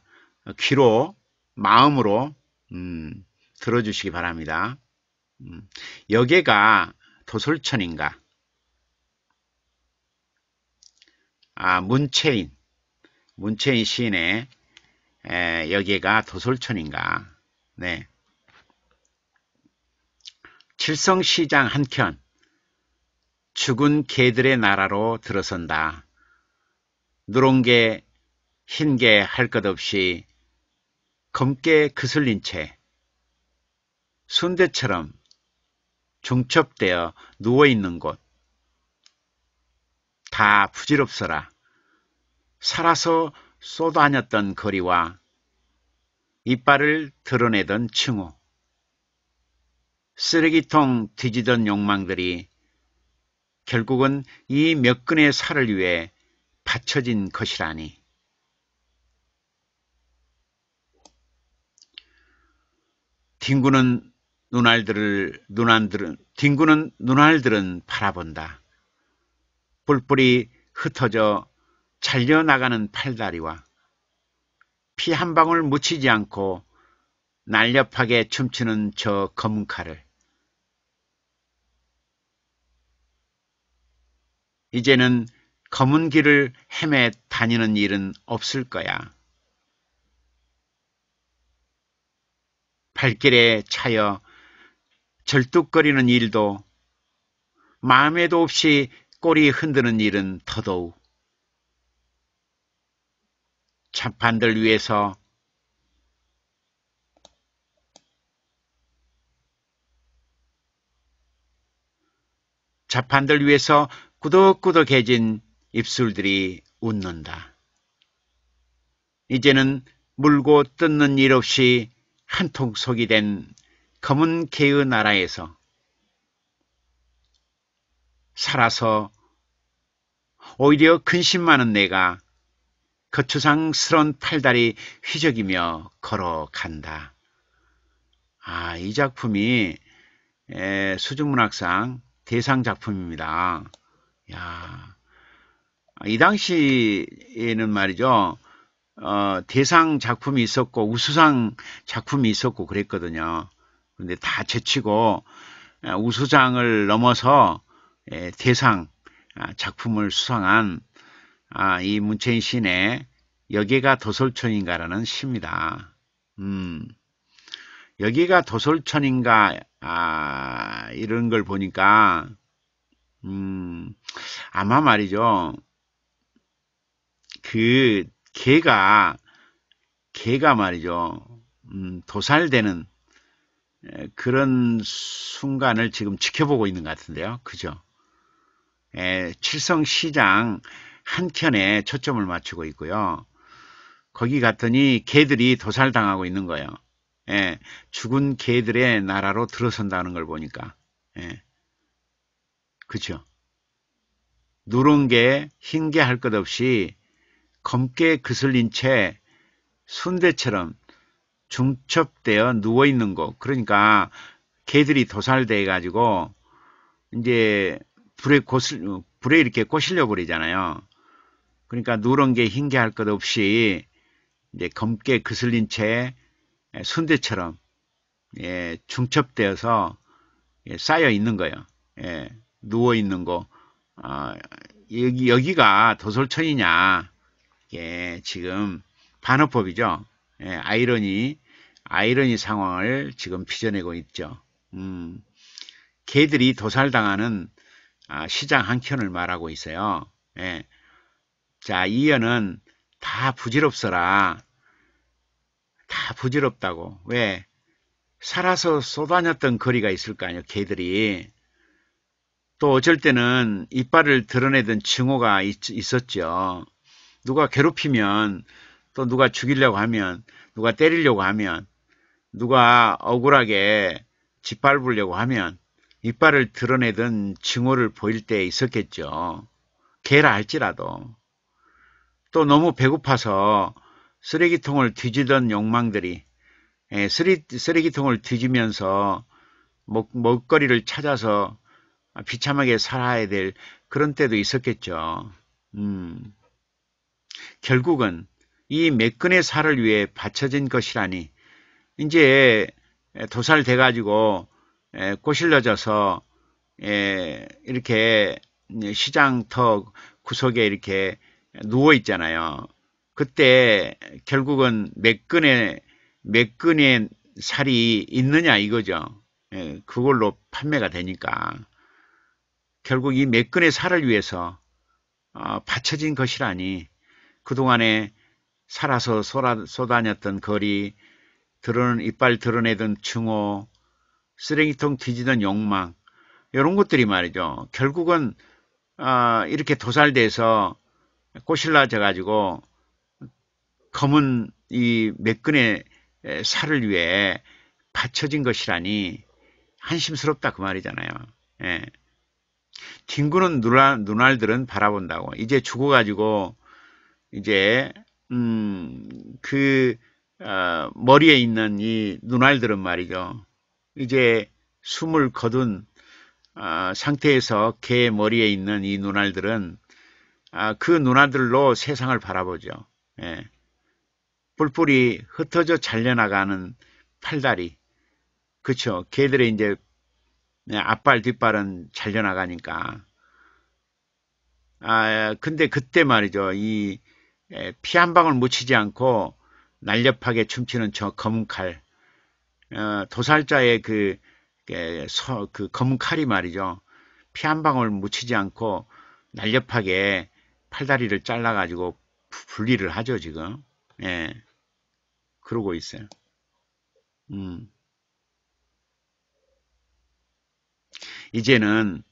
귀로, 마음으로 음, 들어주시기 바랍니다. 음, 여기가 도솔천인가? 아, 문채인, 문채인 시인의 에, 여기가 도솔천인가? 네. 칠성시장 한켠, 죽은 개들의 나라로 들어선다. 누런개, 흰개 할것 없이 검게 그슬린 채 순대처럼 중첩되어 누워있는 곳. 다 부질없어라. 살아서 쏘다녔던 거리와 이빨을 드러내던 층호. 쓰레기통 뒤지던 욕망들이 결국은 이 몇 근의 살을 위해 바쳐진 것이라니. 딩구는 눈알들을 눈알들은 딩구는 눈알들은 바라본다. 뿔뿔이 흩어져 잘려나가는 팔다리와 피 한 방울 묻히지 않고 날렵하게 춤추는 저 검은 칼을 이제는 검은 길을 헤매 다니는 일은 없을 거야. 발길에 차여 절뚝거리는 일도 마음에도 없이 꼬리 흔드는 일은 더더욱 참판들 위해서 자판들 위해서 꾸덕꾸덕해진 입술들이 웃는다. 이제는 물고 뜯는 일 없이 한통 속이 된 검은 개의 나라에서 살아서 오히려 근심 많은 내가 거추장스런 팔다리 휘적이며 걸어간다. 아, 이 작품이 수준문학상 대상 작품입니다. 야, 이 당시에는 말이죠. 어, 대상 작품이 있었고 우수상 작품이 있었고 그랬거든요. 근데 다 제치고 우수상을 넘어서 대상 아, 작품을 수상한 아, 이 문채인 시인의 여기가 도솔천인가라는 시입니다. 음, 여기가 도솔천인가 아, 이런 걸 보니까 음, 아마 말이죠. 그 개가 개가 말이죠. 음, 도살되는 그런 순간을 지금 지켜보고 있는 것 같은데요. 그죠? 칠성시장 한켠에 초점을 맞추고 있고요. 거기 갔더니 개들이 도살당하고 있는 거예요. 예, 죽은 개들의 나라로 들어선다는 걸 보니까. 예, 그죠? 누른 게, 흰 게 할 것 없이 검게 그슬린 채 순대처럼 중첩되어 누워 있는 곳. 그러니까 개들이 도살돼 가지고 이제 불에 고슬, 불에 이렇게 꼬실려 버리잖아요. 그러니까 누런 게 흰 게 할 것 없이 이제 검게 그슬린 채 순대처럼 예, 중첩되어서 예, 쌓여 있는 거예요. 예, 누워 있는 거. 어, 여기 여기가 도솔천이냐? 예, 지금 반어법이죠. 예, 아이러니 아이러니 상황을 지금 빚어내고 있죠. 음, 개들이 도살당하는 아, 시장 한켠을 말하고 있어요. 예. 자, 이연은 다 부질없어라. 다 부질없다고. 왜? 살아서 쏘다녔던 거리가 있을 거 아니에요, 개들이. 또 어쩔 때는 이빨을 드러내던 증오가 있, 었죠 누가 괴롭히면, 또 누가 죽이려고 하면, 누가 때리려고 하면, 누가 억울하게 짓밟으려고 하면, 이빨을 드러내던 증오를 보일 때 있었겠죠. 개라 할지라도. 또 너무 배고파서 쓰레기통을 뒤지던 욕망들이 예, 쓰레기통을 뒤지면서 먹, 먹거리를 찾아서 비참하게 살아야 될 그런 때도 있었겠죠. 음. 결국은 이몇 근의 살을 위해 바쳐진 것이라니 이제 도살돼 가지고 꼬실러져서 이렇게 시장터 구석에 이렇게 누워 있잖아요. 그때 결국은 몇 근의 살이 있느냐 이거죠. 예, 그걸로 판매가 되니까 결국 이몇 근의 살을 위해서 어, 바쳐진 것이라니 그동안에 살아서 쏟아녔던 거리, 드러는 이빨 드러내던 증오, 쓰레기통 뒤지던 욕망 이런 것들이 말이죠. 결국은 어, 이렇게 도살돼서 꼬실라져 가지고 검은 이 매끈의 살을 위해 받쳐진 것이라니 한심스럽다 그 말이잖아요. 예. 뒹구는 누날, 누날들은 바라본다고. 이제 죽어가지고 이제 음, 그 어, 머리에 있는 이 눈알들은 말이죠. 이제 숨을 거둔 어, 상태에서 개 머리에 있는 이 눈알들은 아, 그 눈알들로 세상을 바라보죠. 예. 뿔뿔이 흩어져 잘려나가는 팔다리. 그쵸. 개들의 이제 네, 앞발 뒷발은 잘려나가니까. 아, 근데 그때 말이죠. 이 피 한 방울 묻히지 않고 날렵하게 춤추는 저 검은 칼. 어, 도살자의 그, 서, 그 검은 칼이 말이죠. 피 한 방울 묻히지 않고 날렵하게 팔다리를 잘라가지고 분리를 하죠, 지금. 예. 그러고 있어요. 음. 이제는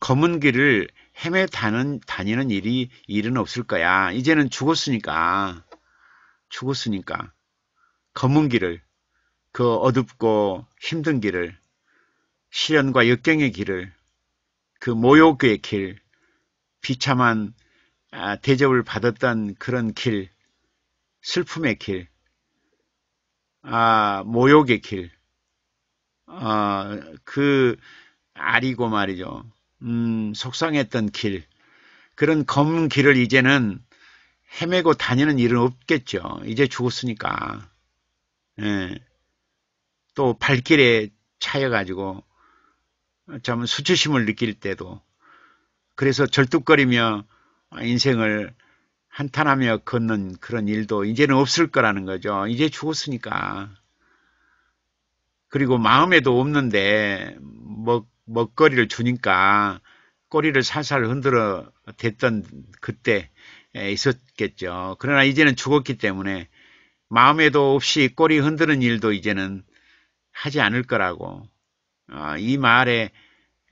검은 길을 헤매 다는, 다니는 일이, 일은 없을 거야. 이제는 죽었으니까. 죽었으니까. 검은 길을, 그 어둡고 힘든 길을, 시련과 역경의 길을, 그 모욕의 길, 비참한 아, 대접을 받았던 그런 길, 슬픔의 길, 아, 모욕의 길, 아, 그 아리고 말이죠. 음, 속상했던 길, 그런 검은 길을 이제는 헤매고 다니는 일은 없겠죠. 이제 죽었으니까. 예. 또 발길에 차여가지고 참 수치심을 느낄 때도 그래서 절뚝거리며 인생을 한탄하며 걷는 그런 일도 이제는 없을 거라는 거죠. 이제 죽었으니까. 그리고 마음에도 없는데 먹, 먹거리를 주니까 꼬리를 살살 흔들어 댔던 그때 있었겠죠. 그러나 이제는 죽었기 때문에 마음에도 없이 꼬리 흔드는 일도 이제는 하지 않을 거라고. 어, 이 말의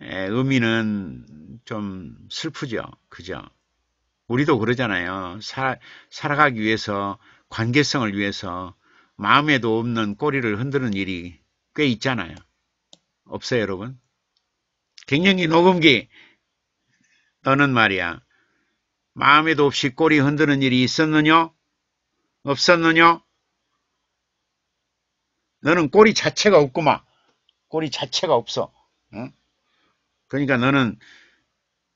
의미는 좀 슬프죠. 그죠? 우리도 그러잖아요. 살, 살아가기 위해서, 관계성을 위해서 마음에도 없는 꼬리를 흔드는 일이 꽤 있잖아요. 없어요, 여러분? 갱년기 녹음기, 너는 말이야. 마음에도 없이 꼬리 흔드는 일이 있었느냐? 없었느냐? 너는 꼬리 자체가 없구만. 꼬리 자체가 없어. 응? 그러니까 너는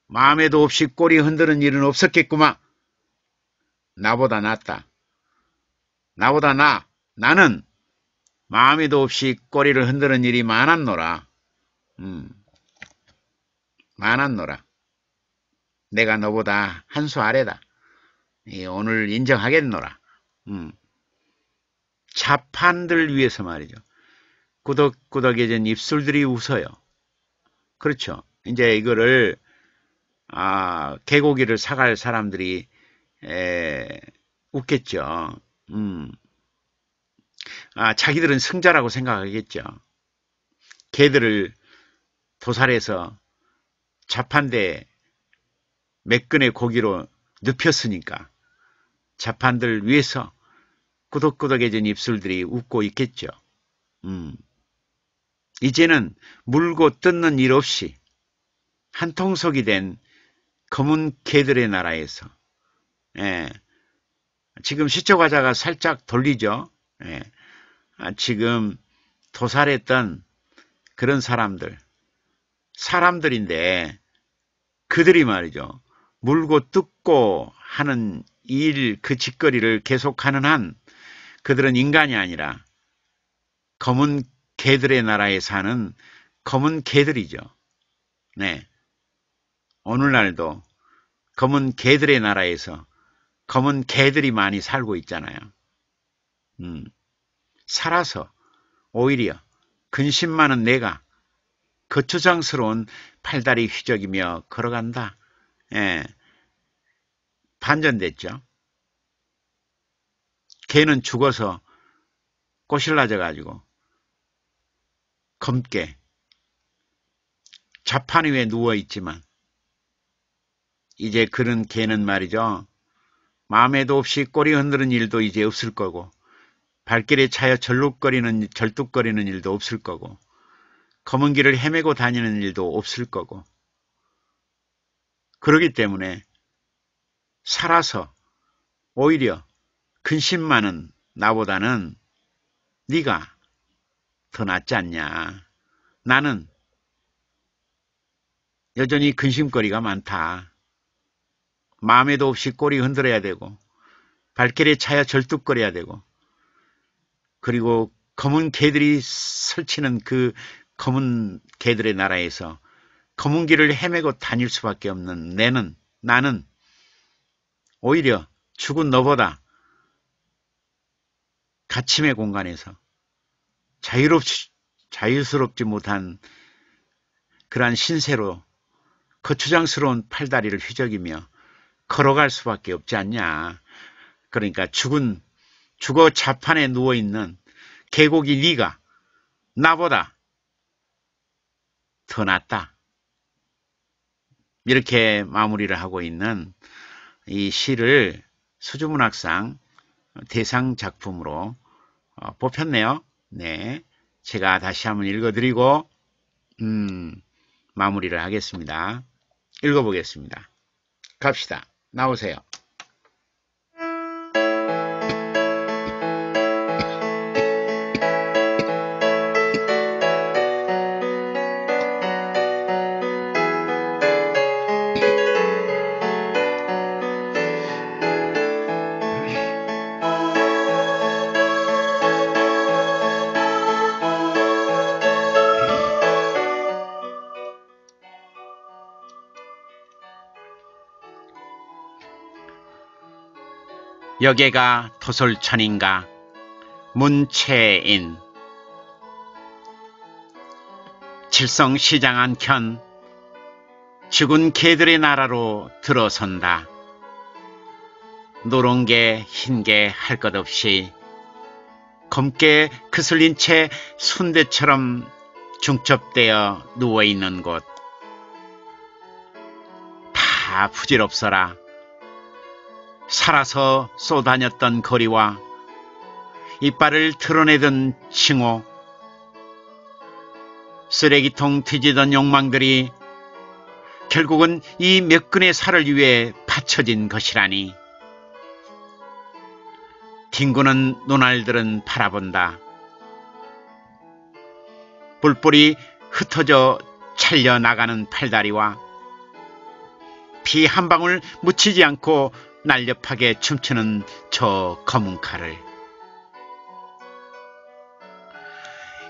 마음에도 없이 꼬리 흔드는 일은 없었겠구만. 나보다 낫다. 나보다 나. 나는 마음에도 없이 꼬리를 흔드는 일이 많았노라. 음. 많았노라. 내가 너보다 한 수 아래다. 오늘 인정하겠노라. 음. 자판들 위해서 말이죠. 꾸덕꾸덕해진 입술들이 웃어요. 그렇죠. 이제 이거를 아, 개고기를 사갈 사람들이 에, 웃겠죠. 음. 아, 자기들은 승자라고 생각하겠죠. 개들을 도살해서 자판대 몇 근의 고기로 눕혔으니까 자판들 위해서 꾸덕꾸덕해진 입술들이 웃고 있겠죠. 음. 이제는 물고 뜯는 일 없이 한 통속이 된 검은 개들의 나라에서 예. 지금 시초과자가 살짝 돌리죠. 예. 아, 지금 도살했던 그런 사람들 사람들인데 그들이 말이죠. 물고 뜯고 하는 일, 그 짓거리를 계속하는 한 그들은 인간이 아니라 검은 개들의 나라에 사는 검은 개들이죠. 네. 오늘날도 검은 개들의 나라에서 검은 개들이 많이 살고 있잖아요. 음. 살아서 오히려 근심 많은 내가 거추장스러운 팔다리 휘적이며 걸어간다. 예. 반전됐죠. 개는 죽어서 꼬실라져 가지고 검게 자판 위에 누워 있지만 이제 그런 개는 말이죠. 마음에도 없이 꼬리 흔드는 일도 이제 없을 거고 발길에 차여 절룩거리는 절뚝거리는 일도 없을 거고 검은 길을 헤매고 다니는 일도 없을 거고 그러기 때문에 살아서 오히려 근심 많은 나보다는 네가 더 낫지 않냐. 나는 여전히 근심거리가 많다. 마음에도 없이 꼬리 흔들어야 되고 발길에 차야 절뚝거려야 되고 그리고 검은 개들이 설치는 그 검은 개들의 나라에서 검은 길을 헤매고 다닐 수밖에 없는 내는 나는 오히려 죽은 너보다 가침의 공간에서 자유롭지, 자유스럽지 못한 그러한 신세로 거추장스러운 팔다리를 휘저기며 걸어갈 수밖에 없지 않냐. 그러니까 죽은 죽어 자판에 누워있는 계곡이 네가 나보다 더 낫다. 이렇게 마무리를 하고 있는 이 시를 수주문학상 대상 작품으로 어, 뽑혔네요. 네. 제가 다시 한번 읽어드리고, 음, 마무리를 하겠습니다. 읽어보겠습니다. 갑시다. 나오세요. 여계가 도솔천인가 문채인 칠성시장 한켠 죽은 개들의 나라로 들어선다. 노란 게, 흰게 할 것 없이 검게 그슬린 채 순대처럼 중첩되어 누워있는 곳. 다 부질없어라. 살아서 쏘다녔던 거리와 이빨을 드러내던 칭호, 쓰레기통 뒤지던 욕망들이 결국은 이 몇 근의 살을 위해 바쳐진 것이라니. 뒹구는 눈알들은 바라본다. 뿔뿔이 흩어져 찰려 나가는 팔다리와 피한 방울 묻히지 않고 날렵하게 춤추는 저 검은 칼을.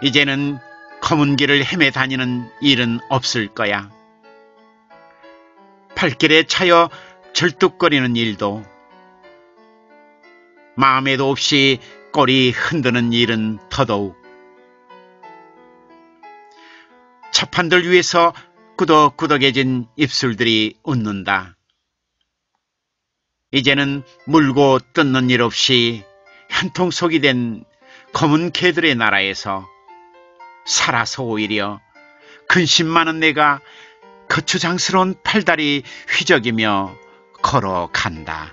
이제는 검은 길을 헤매 다니는 일은 없을 거야. 발길에 차여 절뚝거리는 일도 마음에도 없이 꼬리 흔드는 일은 더더욱 첫판들 위에서 꾸덕꾸덕해진 입술들이 웃는다. 이제는 물고 뜯는 일 없이 한통 속이 된 검은 개들의 나라에서 살아서 오히려 근심 많은 내가 거추장스러운 팔다리 휘적이며 걸어간다.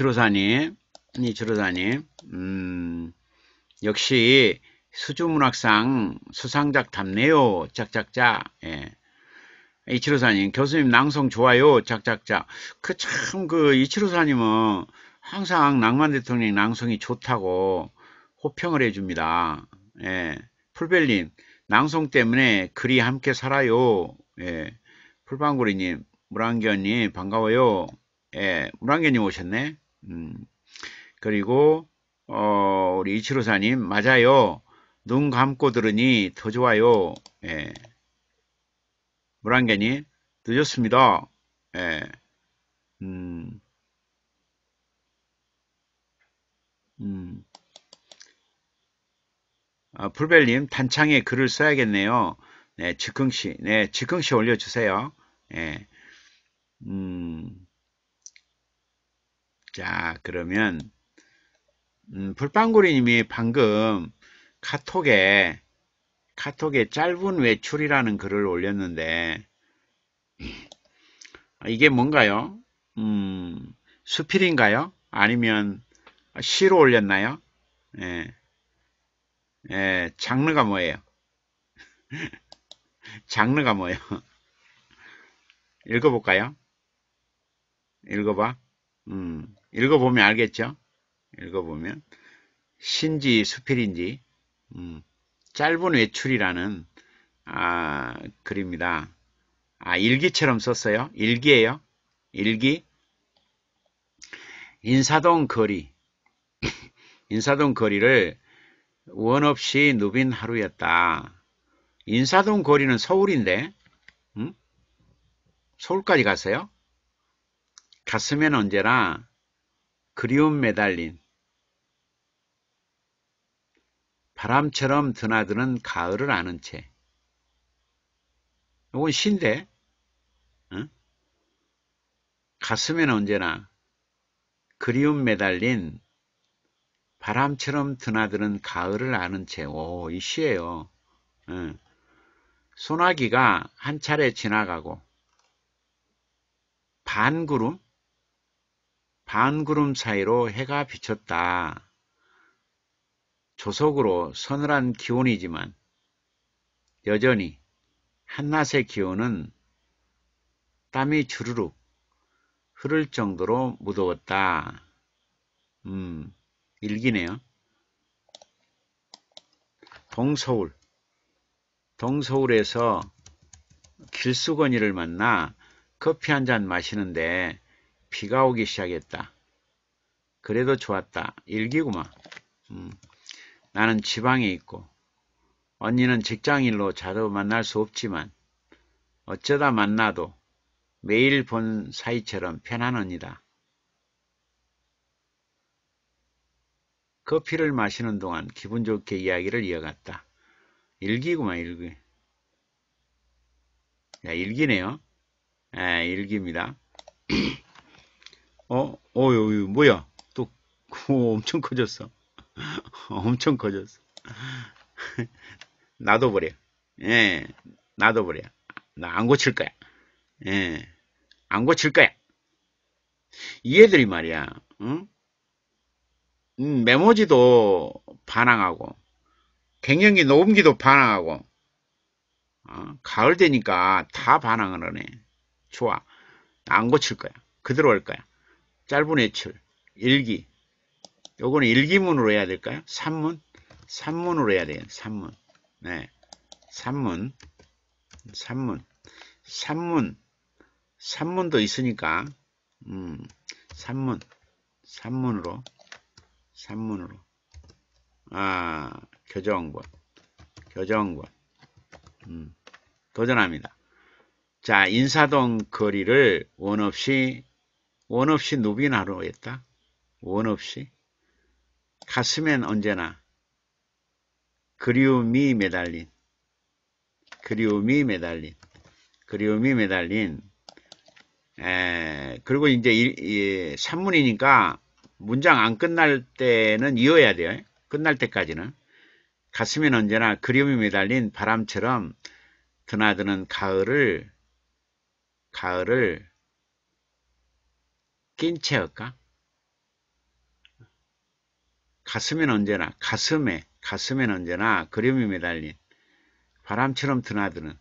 이치로사님, 이치로사님, 음, 역시 수주문학상 수상작 답네요. 짝짝짝. 예. 이치로사님, 교수님 낭송 좋아요. 짝짝짝. 그 참, 그, 이치로사님은 항상 낭만 대통령 낭송이 좋다고 호평을 해줍니다. 예. 풀벨님, 낭송 때문에 글이 함께 살아요. 예. 풀방구리님, 물안견님, 반가워요. 예. 물안견님 오셨네. 음. 그리고, 어, 우리 이치로사님, 맞아요. 눈 감고 들으니 더 좋아요. 예. 물안개니 늦었습니다. 예. 음. 음. 아, 풀벨님 단창에 글을 써야겠네요. 네, 즉흥시, 네, 즉흥시 올려주세요. 예. 음. 자, 그러면 음, 불빵구리님이 방금 카톡에 카톡에 짧은 외출이라는 글을 올렸는데 이게 뭔가요? 음, 수필인가요? 아니면 시로 올렸나요? 예. 예, 장르가 뭐예요? [laughs] 장르가 뭐예요? [laughs] 읽어볼까요? 읽어봐. 음, 읽어보면 알겠죠? 읽어보면 신지 수필인지 음, 짧은 외출이라는 아, 글입니다. 아, 일기처럼 썼어요. 일기예요. 일기. 인사동 거리. [laughs] 인사동 거리를 원 없이 누빈 하루였다. 인사동 거리는 서울인데, 응? 서울까지 갔어요? 갔으면 언제나 그리움 매달린 바람처럼 드나드는 가을을 아는 채. 이건 신데, 응? 가슴에는 언제나 그리움 매달린 바람처럼 드나드는 가을을 아는 채. 오, 이 시예요. 응. 소나기가 한 차례 지나가고 반구름, 반구름 사이로 해가 비쳤다. 조속으로 서늘한 기온이지만 여전히 한낮의 기온은 땀이 주르륵 흐를 정도로 무더웠다. 음, 일기네요. 동서울 동서울에서 길수건이를 만나 커피 한 잔 마시는데 비가 오기 시작했다. 그래도 좋았다. 일기구만. 음. 나는 지방에 있고 언니는 직장일로 자주 만날 수 없지만 어쩌다 만나도 매일 본 사이처럼 편한 언니다. 커피를 마시는 동안 기분 좋게 이야기를 이어갔다. 일기구만 일기. 야, 일기네요. 아, 일기입니다. [clears throat] 어, 어유, 뭐야? 또 오, 엄청 커졌어. [laughs] 엄청 커졌어. [laughs] 놔둬버려. 예, 놔둬버려. 나 안 고칠 거야. 예, 안 고칠 거야. 이 애들이 말이야, 응? 음, 메모지도 반항하고, 갱년기 녹음기도 반항하고, 어, 가을 되니까 다 반항을 하네. 좋아. 안 고칠 거야. 그대로 할 거야. 짧은 외출, 일기, 요거는 일기문으로 해야 될까요? 산문? 산문으로 해야 돼요. 산문. 네. 산문. 산문. 산문. 산문도 있으니까, 음, 산문. 산문으로. 산문으로. 아, 교정권. 교정권. 음, 도전합니다. 자, 인사동 거리를 원 없이, 원 없이 누비나로 했다. 원 없이. 가슴엔 언제나 그리움이 매달린 그리움이 매달린 그리움이 매달린 에, 그리고 이제 이, 이, 산문이니까 문장 안 끝날 때는 이어야 돼요. 끝날 때까지는 가슴엔 언제나 그리움이 매달린 바람처럼 드나드는 가을을 가을을 낀 채일까? 가슴엔 언제나 가슴에 가슴엔 언제나 그림이 매달린 바람처럼 드나드는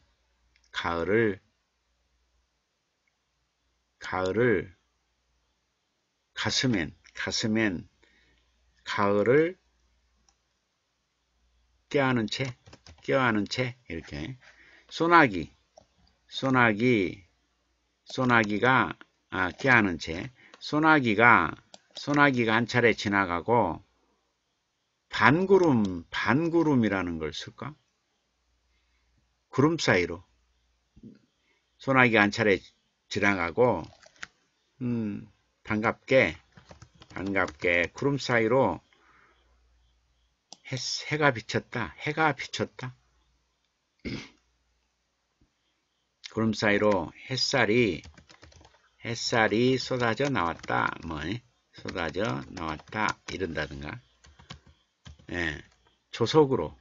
가을을 가을을 가슴엔 가슴엔 가을을 껴안은 채 껴안은 채 이렇게 소나기 소나기 소나기가 아, 껴안은 채 소나기가 소나기가 한 차례 지나가고 반구름 반구름이라는 걸 쓸까? 구름 사이로 소나기가 한 차례 지나가고 음, 반갑게 반갑게 구름 사이로 해, 해가 비쳤다. 해가 비쳤다. [clears throat] 구름 사이로 햇살이 햇살이 쏟아져 나왔다. 뭐 쏟아져 나왔다. 이런다든가. 예, 조속으로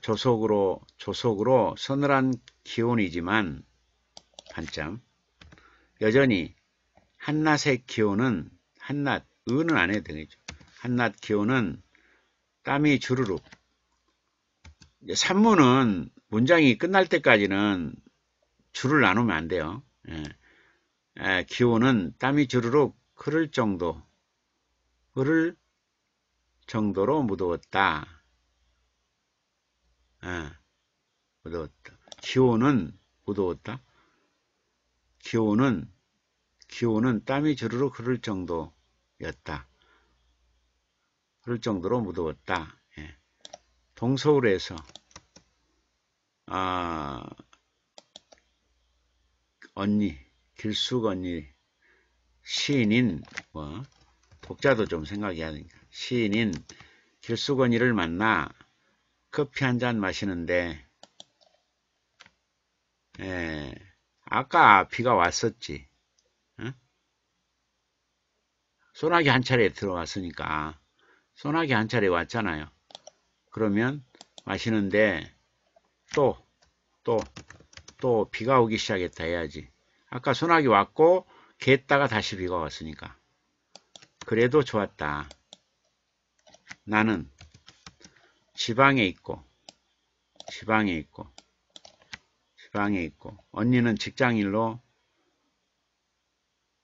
조속으로 조속으로 서늘한 기온이지만 반점 여전히 한낮의 기온은 한낮 의는 안 해도 되겠죠. 한낮 기온은 땀이 주르륵 산문은 문장이 끝날 때까지는 줄을 나누면 안 돼요. 예. 에, 기온은 땀이 주르륵 흐를 정도 흐를 정도로 무더웠다. 예. 무더웠다. 기온은 무더웠다. 기온은 기온은 땀이 주르륵 흐를 정도였다. 흐를 정도로 무더웠다. 예. 동서울에서 아, 언니, 언니, 시인인 뭐 독자도 좀 생각해야 되니까 시인인 언니를 만나 커피 한 잔 마시는데 예, 아까 비가 왔었지. 어? 소나기 한 차례 들어왔으니까 소나기 한 차례 왔잖아요. 그러면 마시는데 또, 또, 또 비가 오기 시작했다 해야지. 아까 소나기 왔고 겠다가 다시 비가 왔으니까. 그래도 좋았다. 나는 지방에 있고, 지방에 있고, 지방에 있고, 언니는 직장일로,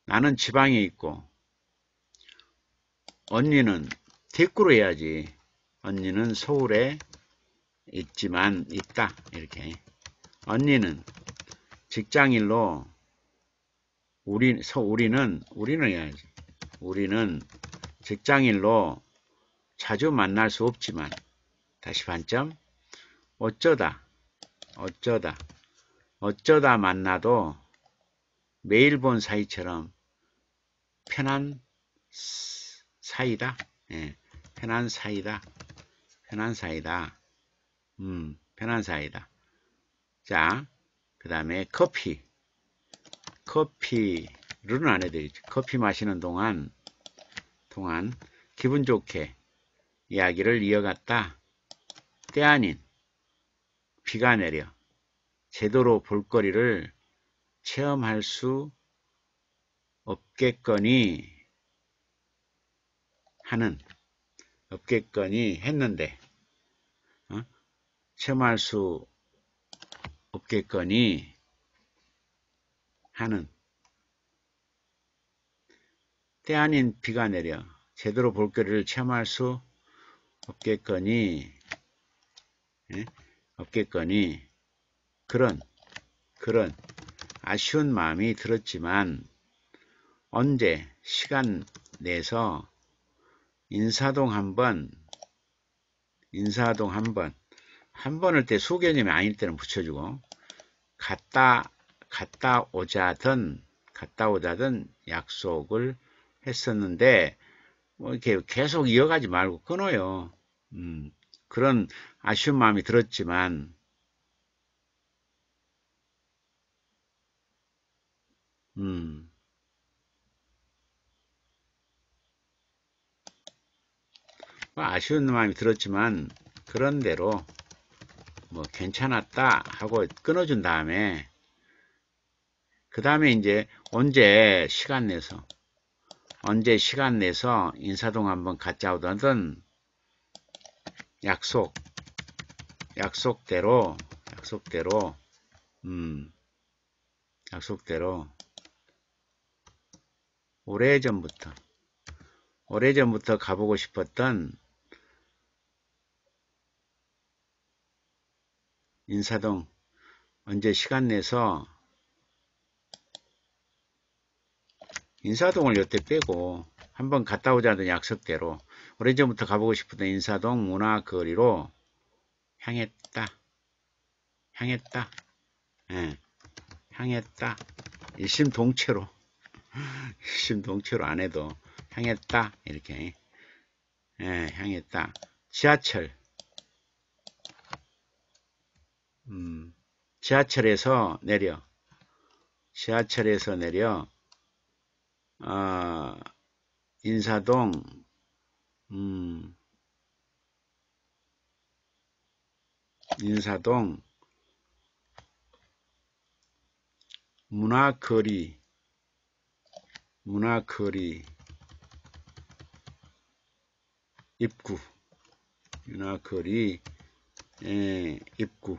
나는 지방에 있고, 언니는 대꾸로 해야지. 언니는 서울에 있지만 있다. 이렇게. 언니는 직장일로 우리 서 우리는 우리는. 우리는 직장일로 자주 만날 수 없지만 다시 반점 어쩌다 어쩌다 어쩌다 만나도 매일 본 사이처럼 편한 사이다. 예, 편한 사이다. 편한 사이다. 음, 편한 사이다. 자, 그 다음에 커피. 커피를 안 되겠죠. 커피 마시는 동안, 동안 기분 좋게 이야기를 이어갔다. 때 아닌 비가 내려 제대로 볼거리를 체험할 수 없겠거니 하는 없겠거니 했는데 어? 체험할 수 없겠거니 하는 때 아닌 비가 내려 제대로 볼거리를 체험할 수 없겠거니 예? 없겠거니 그런 그런 아쉬운 마음이 들었지만 언제 시간 내서 인사동 한번 인사동 한번 한 번을 때 수개념이 아닐 때는 붙여주고 갔다 갔다 오자든 갔다 오자든 약속을 했었는데 뭐 이렇게 계속 이어가지 말고 끊어요. 음, 그런 아쉬운 마음이 들었지만 음, 뭐 아쉬운 마음이 들었지만 그런대로 뭐 괜찮았다 하고 끊어준 다음에 그 다음에 이제 언제 시간 내서 언제 시간 내서 인사동 한번 갔자 오던 약속 약속대로 약속대로 음 약속대로 오래전부터 오래전부터 가보고 싶었던 인사동 언제 시간 내서 인사동을 여태 빼고 한번 갔다 오자던 약속대로 오래전부터 가보고 싶었던 인사동 문화거리로 향했다. 향했다. 예, 향했다. 일심동체로 [laughs] 일심동체로 안 해도 향했다. 이렇게 예, 향했다. 지하철 음, 지하철에서 내려 지하철에서 내려 어, 인사동. 음, 인사동. 문화거리. 문화거리. 입구. 문화거리. 예, 입구.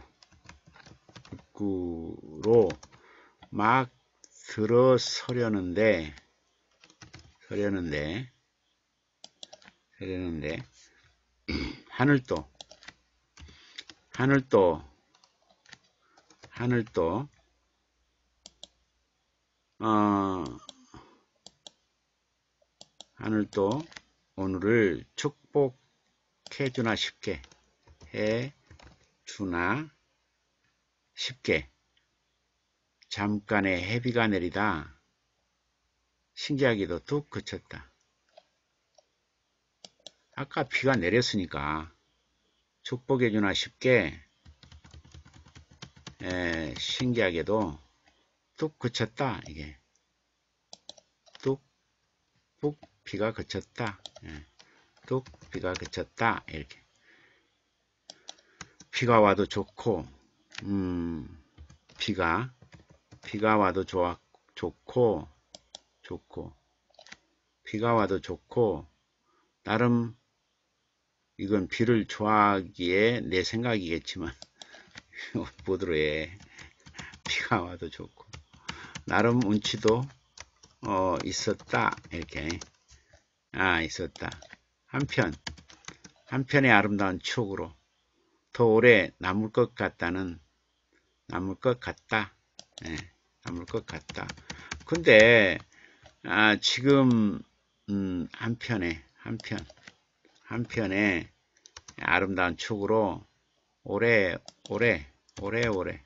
입구로 막 들어서려는데 서려는데 서려는데 [clears throat] 하늘도 하늘도 하늘도 어 하늘도 오늘을 축복해 주나 쉽게 해 주나 쉽게 잠깐의 해비가 내리다 신기하게도 뚝 그쳤다. 아까 비가 내렸으니까 축복해 주나 쉽게 에, 신기하게도 뚝 그쳤다 이게. 뚝북 비가 그쳤다 예, 뚝 비가 그쳤다 이렇게. 비가 와도 좋고 음, 비가 비가 와도 좋아 좋고 좋고 비가 와도 좋고 나름 이건 비를 좋아하기에 내 생각이겠지만 [laughs] 보드로에 비가 와도 좋고 나름 운치도 어, 있었다 이렇게. 아 있었다. 한편 한편의 아름다운 추억으로 더 오래 남을 것 같다는 남을 것 같다. 예, 남을 것 같다. 근데 아, 지금 음, 한편에 한편 한편에 아름다운 축으로 오래 오래 오래 오래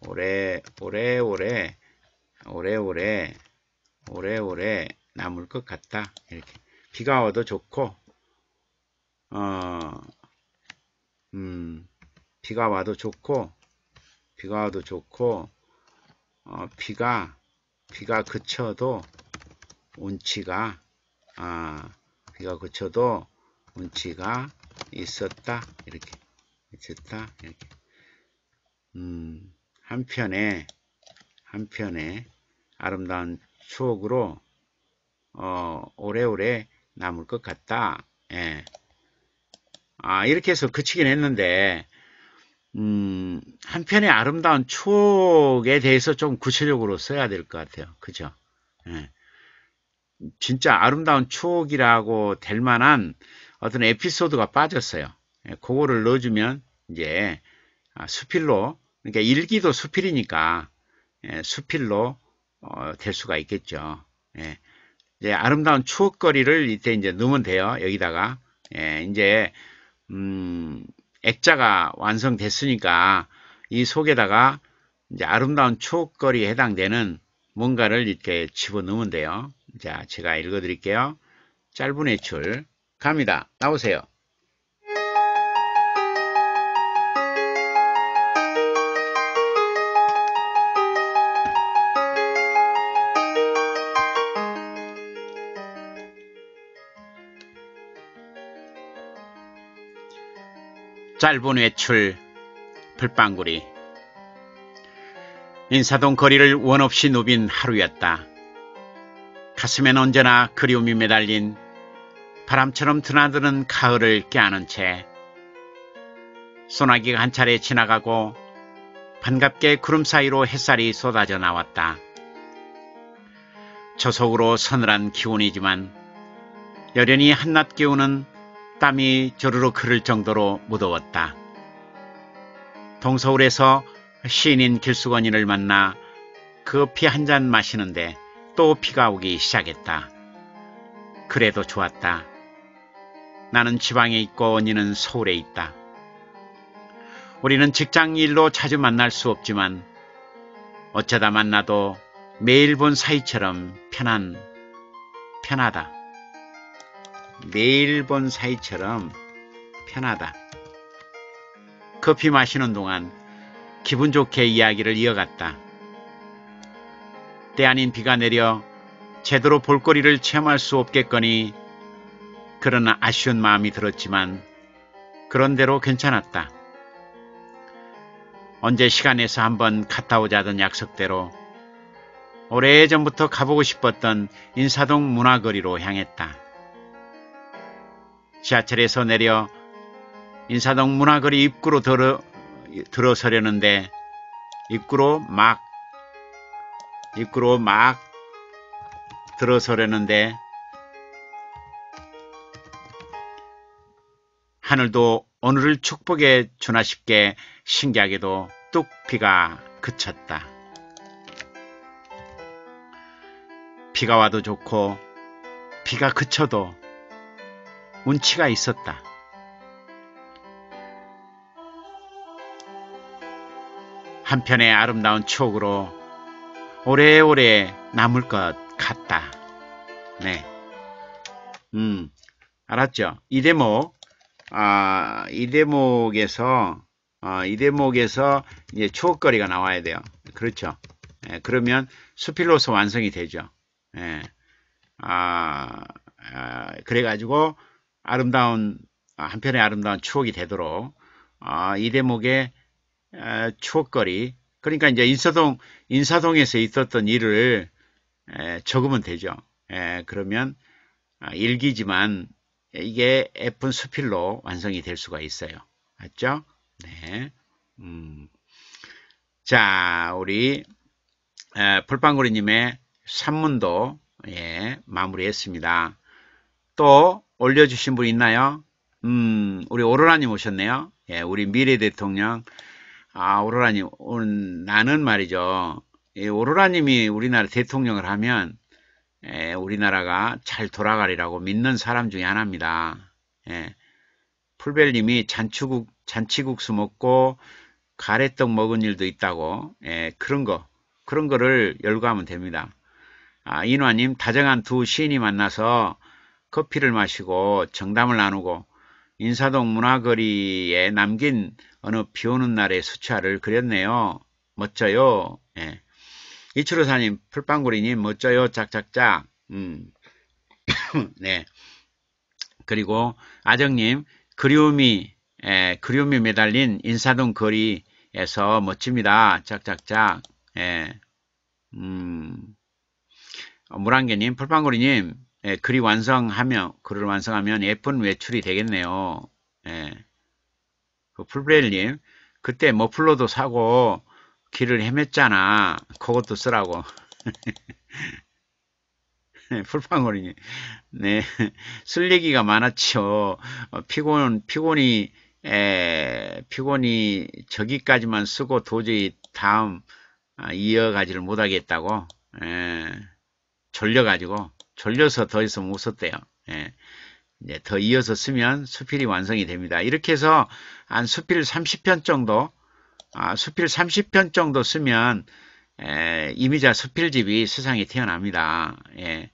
오래 오래 오래 오래 오래 오래 오래 남을 것 같다 이렇게 비가 와도 좋고 어 음, 비가 와도 좋고 비가 와도 좋고 어, 비가 비가 그쳐도 운치가 아 비가 그쳐도 운치가 있었다. 이렇게. 있었다. 이렇게. 음 한편에 한편에 아름다운 추억으로 어 오래오래 남을 것 같다. 예. 아 이렇게 해서 그치긴 했는데 음 한편의 아름다운 추억에 대해서 좀 구체적으로 써야 될 것 같아요. 그죠? 예. 진짜 아름다운 추억이라고 될 만한 어떤 에피소드가 빠졌어요. 예, 그거를 넣어주면 이제 아, 수필로 그러니까 일기도 수필이니까 예, 수필로 어, 될 수가 있겠죠. 예, 이제 아름다운 추억거리를 이때 이제 넣으면 돼요. 여기다가 이제 음, 액자가 완성됐으니까 이 속에다가 이제 아름다운 추억거리에 해당되는 뭔가를 이렇게 집어넣으면 돼요. 자, 제가 읽어 드릴게요. 짧은 외출 갑니다. 나오세요. 짧은 외출 불방구리 인사동 거리를 원없이 누빈 하루였다. 가슴엔 언제나 그리움이 매달린 바람처럼 드나드는 가을을 껴안은 채 소나기가 한 차례 지나가고 반갑게 구름 사이로 햇살이 쏟아져 나왔다. 저속으로 서늘한 기온이지만 여련히 한낮 기온은 땀이 조르륵 흐를 정도로 무더웠다. 동서울에서 시인인 길수건이를 만나 커피 한 잔 마시는데 또 비가 오기 시작했다. 그래도 좋았다. 나는 지방에 있고 언니는 서울에 있다. 우리는 직장 일로 자주 만날 수 없지만 어쩌다 만나도 매일 본 사이처럼 편한, 편하다. 매일 본 사이처럼 편하다. 커피 마시는 동안 기분 좋게 이야기를 이어갔다. 때 아닌 비가 내려 제대로 볼거리를 체험할 수 없겠거니 그러나 아쉬운 마음이 들었지만 그런대로 괜찮았다. 언제 시간에서 한번 갔다 오자던 약속대로 오래전부터 가보고 싶었던 인사동 문화거리로 향했다. 지하철에서 내려 인사동 문화거리 입구로 들어, 들어서려는데 입구로 막 입구로 막 들어서려는데 하늘도 오늘을 축복해 주나 싶게 신기하게도 뚝 비가 그쳤다. 비가 와도 좋고 비가 그쳐도 운치가 있었다. 한편의 아름다운 추억으로 오래오래 남을 것 같다. 네. 음, 알았죠? 이 대목, 아, 이 대목에서, 어, 이 대목에서 이제 추억거리가 나와야 돼요. 그렇죠? 예, 그러면 수필로서 완성이 되죠. 예. 아, 아, 그래가지고 아름다운, 한편의 아름다운 추억이 되도록, 아, 이 대목에 아, 추억거리, 그러니까 이제 인사동, 인사동에서 있었던 일을 에, 적으면 되죠. 에, 그러면 아, 일기지만 이게 예쁜 수필로 완성이 될 수가 있어요. 맞죠? 네. 음. 자, 우리 풀빵구리님의 산문도 예, 마무리했습니다. 또 올려주신 분 있나요? 음, 우리 오로라님 오셨네요. 예, 우리 미래 대통령 아, 오로라님, 오늘 나는 말이죠. 오로라님이 우리나라 대통령을 하면 에, 우리나라가 잘 돌아가리라고 믿는 사람 중에 하나입니다. 예. 풀벨님이 잔치국, 잔치국수 먹고 가래떡 먹은 일도 있다고 예, 그런 거 그런 거를 열거하면 됩니다. 아, 인화님 다정한 두 시인이 만나서 커피를 마시고 정담을 나누고 인사동 문화거리에 남긴 어느 비 오는 날의 수차를 그렸네요. 멋져요. 예. 이추로사님, 풀빵구리님, 멋져요. 짝짝짝. 음. [coughs] 네. 그리고 아정님, 그리움이, 예, 그리움이 매달린 인사동 거리에서 멋집니다. 짝짝짝. 예. 음. 물안개님, 풀빵구리님, 예, 글이 완성하면, 글을 완성하면 예쁜 외출이 되겠네요. 예. 그 풀브레일님, 그때 머플러도 사고 길을 헤맸잖아. 그것도 쓰라고. [laughs] 풀빵거리님, 네. 쓸 얘기가 많았죠. 어, 피곤, 피곤이, 에, 피곤이 저기까지만 쓰고 도저히 다음 아, 이어가지를 못하겠다고, 에, 졸려가지고, 졸려서 더 이상 못 썼대요. 예. 이제 더 이어서 쓰면 수필이 완성이 됩니다. 이렇게 해서 한 수필 30편 정도, 아, 수필 30편 정도 쓰면 에, 이미자 수필집이 세상에 태어납니다. 예,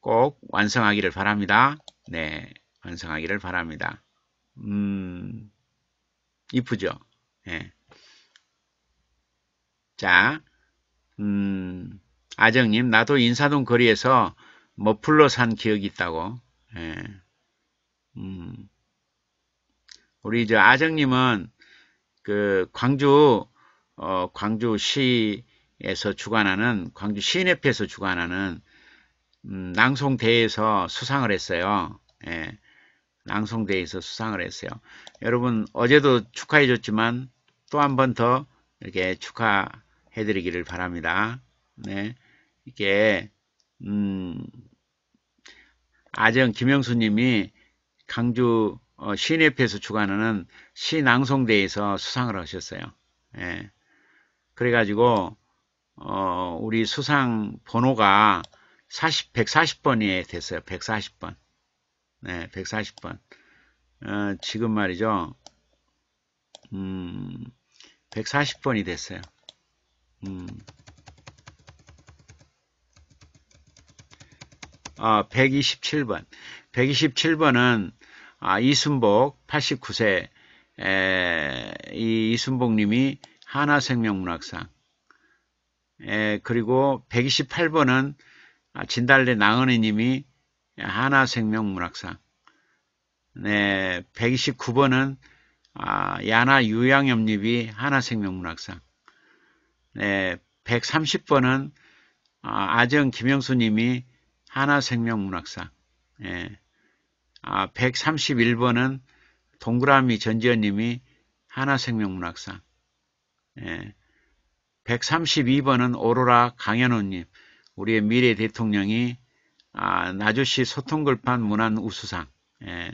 꼭 완성하기를 바랍니다. 네, 완성하기를 바랍니다. 음, 이쁘죠? 예. 자, 음, 아정님, 나도 인사동 거리에서 머플러 산 기억이 있다고. 예. 음. 우리 저 아정님은 그 광주 어 광주시에서 주관하는 광주 시인협회에서 주관하는 음, 낭송대회에서 수상을 했어요. 예. 낭송대회에서 수상을 했어요. 여러분 어제도 축하해 줬지만 또 한 번 더 이렇게 축하해 드리기를 바랍니다. 네. 이게 음, 아정 김영수 님이 강주 어, 시내협에서 주관하는 시낭송대에서 수상을 하셨어요. 예. 그래가지고 어, 우리 수상 번호가 40, 140번이 됐어요. 140번. 네, 140번. 어, 지금 말이죠. 음, 140번이 됐어요. 음. 아, 127번. 127번은 아, 이순복 89세. 에, 이 이순복 님이 하나생명문학상. 에, 그리고 128번은 아, 진달래 나은혜 님이 하나생명문학상. 네, 129번은 아, 야나 유양염립이 하나생명문학상. 네, 130번은 아, 아정 김영수 님이 하나생명문학상. 예. 아, 131번은 동그라미 전지현 님이 하나생명문학상 예. 132번은 오로라 강현우 님 우리의 미래 대통령이 아, 나주시 소통글판 문안 우수상 예.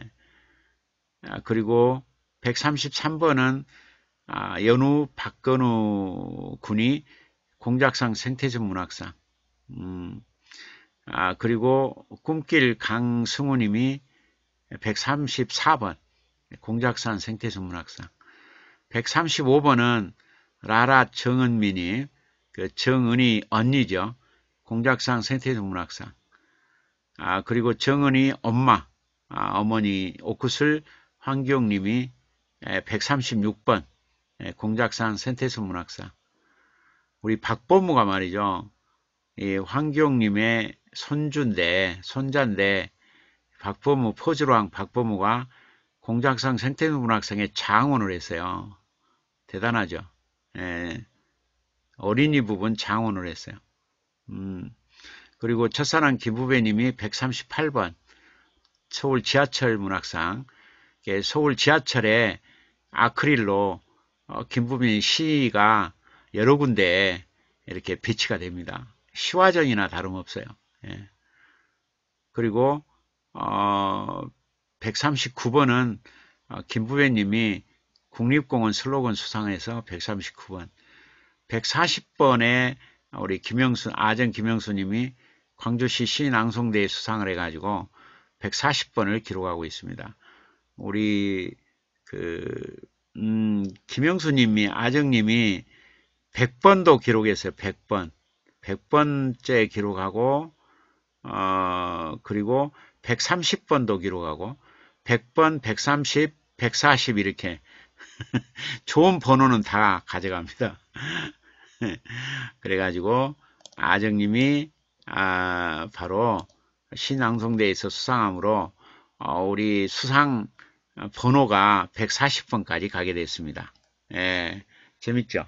아, 그리고 133번은 아, 연우 박건우 군이 공작상 생태전 문학상 음, 아, 그리고 꿈길 강승우 님이 134번 공작산 생태전 문학상 135번은 라라 정은민이 그 정은이 언니죠. 공작상 생태전 문학상 아, 그리고 정은이 엄마 아, 어머니 오크슬 황경님이 136번 공작산 센테스 문학상 우리 박보무가 말이죠. 이 황경님의 손주인데 손자인데 박보무 포즈로왕 박보무가 공작상 생태스 문학상에 장원을 했어요. 대단하죠. 예. 어린이 부분 장원을 했어요. 음. 그리고 첫사랑 김부배님이 138번 서울 지하철 문학상 서울 지하철에 아크릴로 어, 김부민 시가 여러 군데 이렇게 배치가 됩니다. 시화전이나 다름없어요. 예. 그리고 어, 139번은 어, 김부배 님이 국립공원 슬로건 수상해서 139번 140번에 우리 김영수 아정 김영수 님이 광주시 시낭송대에 수상을 해가지고 140번을 기록하고 있습니다. 우리 그 음, 김영수 님이 아정 님이 100번도 기록했어요. 100번. 100번째 기록하고 어, 그리고 130번도 기록하고 100번, 130, 140 이렇게 [laughs] 좋은 번호는 다 가져갑니다. [laughs] 그래가지고 아정님이 아, 바로 신앙송대에서 수상함으로 어, 우리 수상 번호가 140번까지 가게 됐습니다. 예, 재밌죠?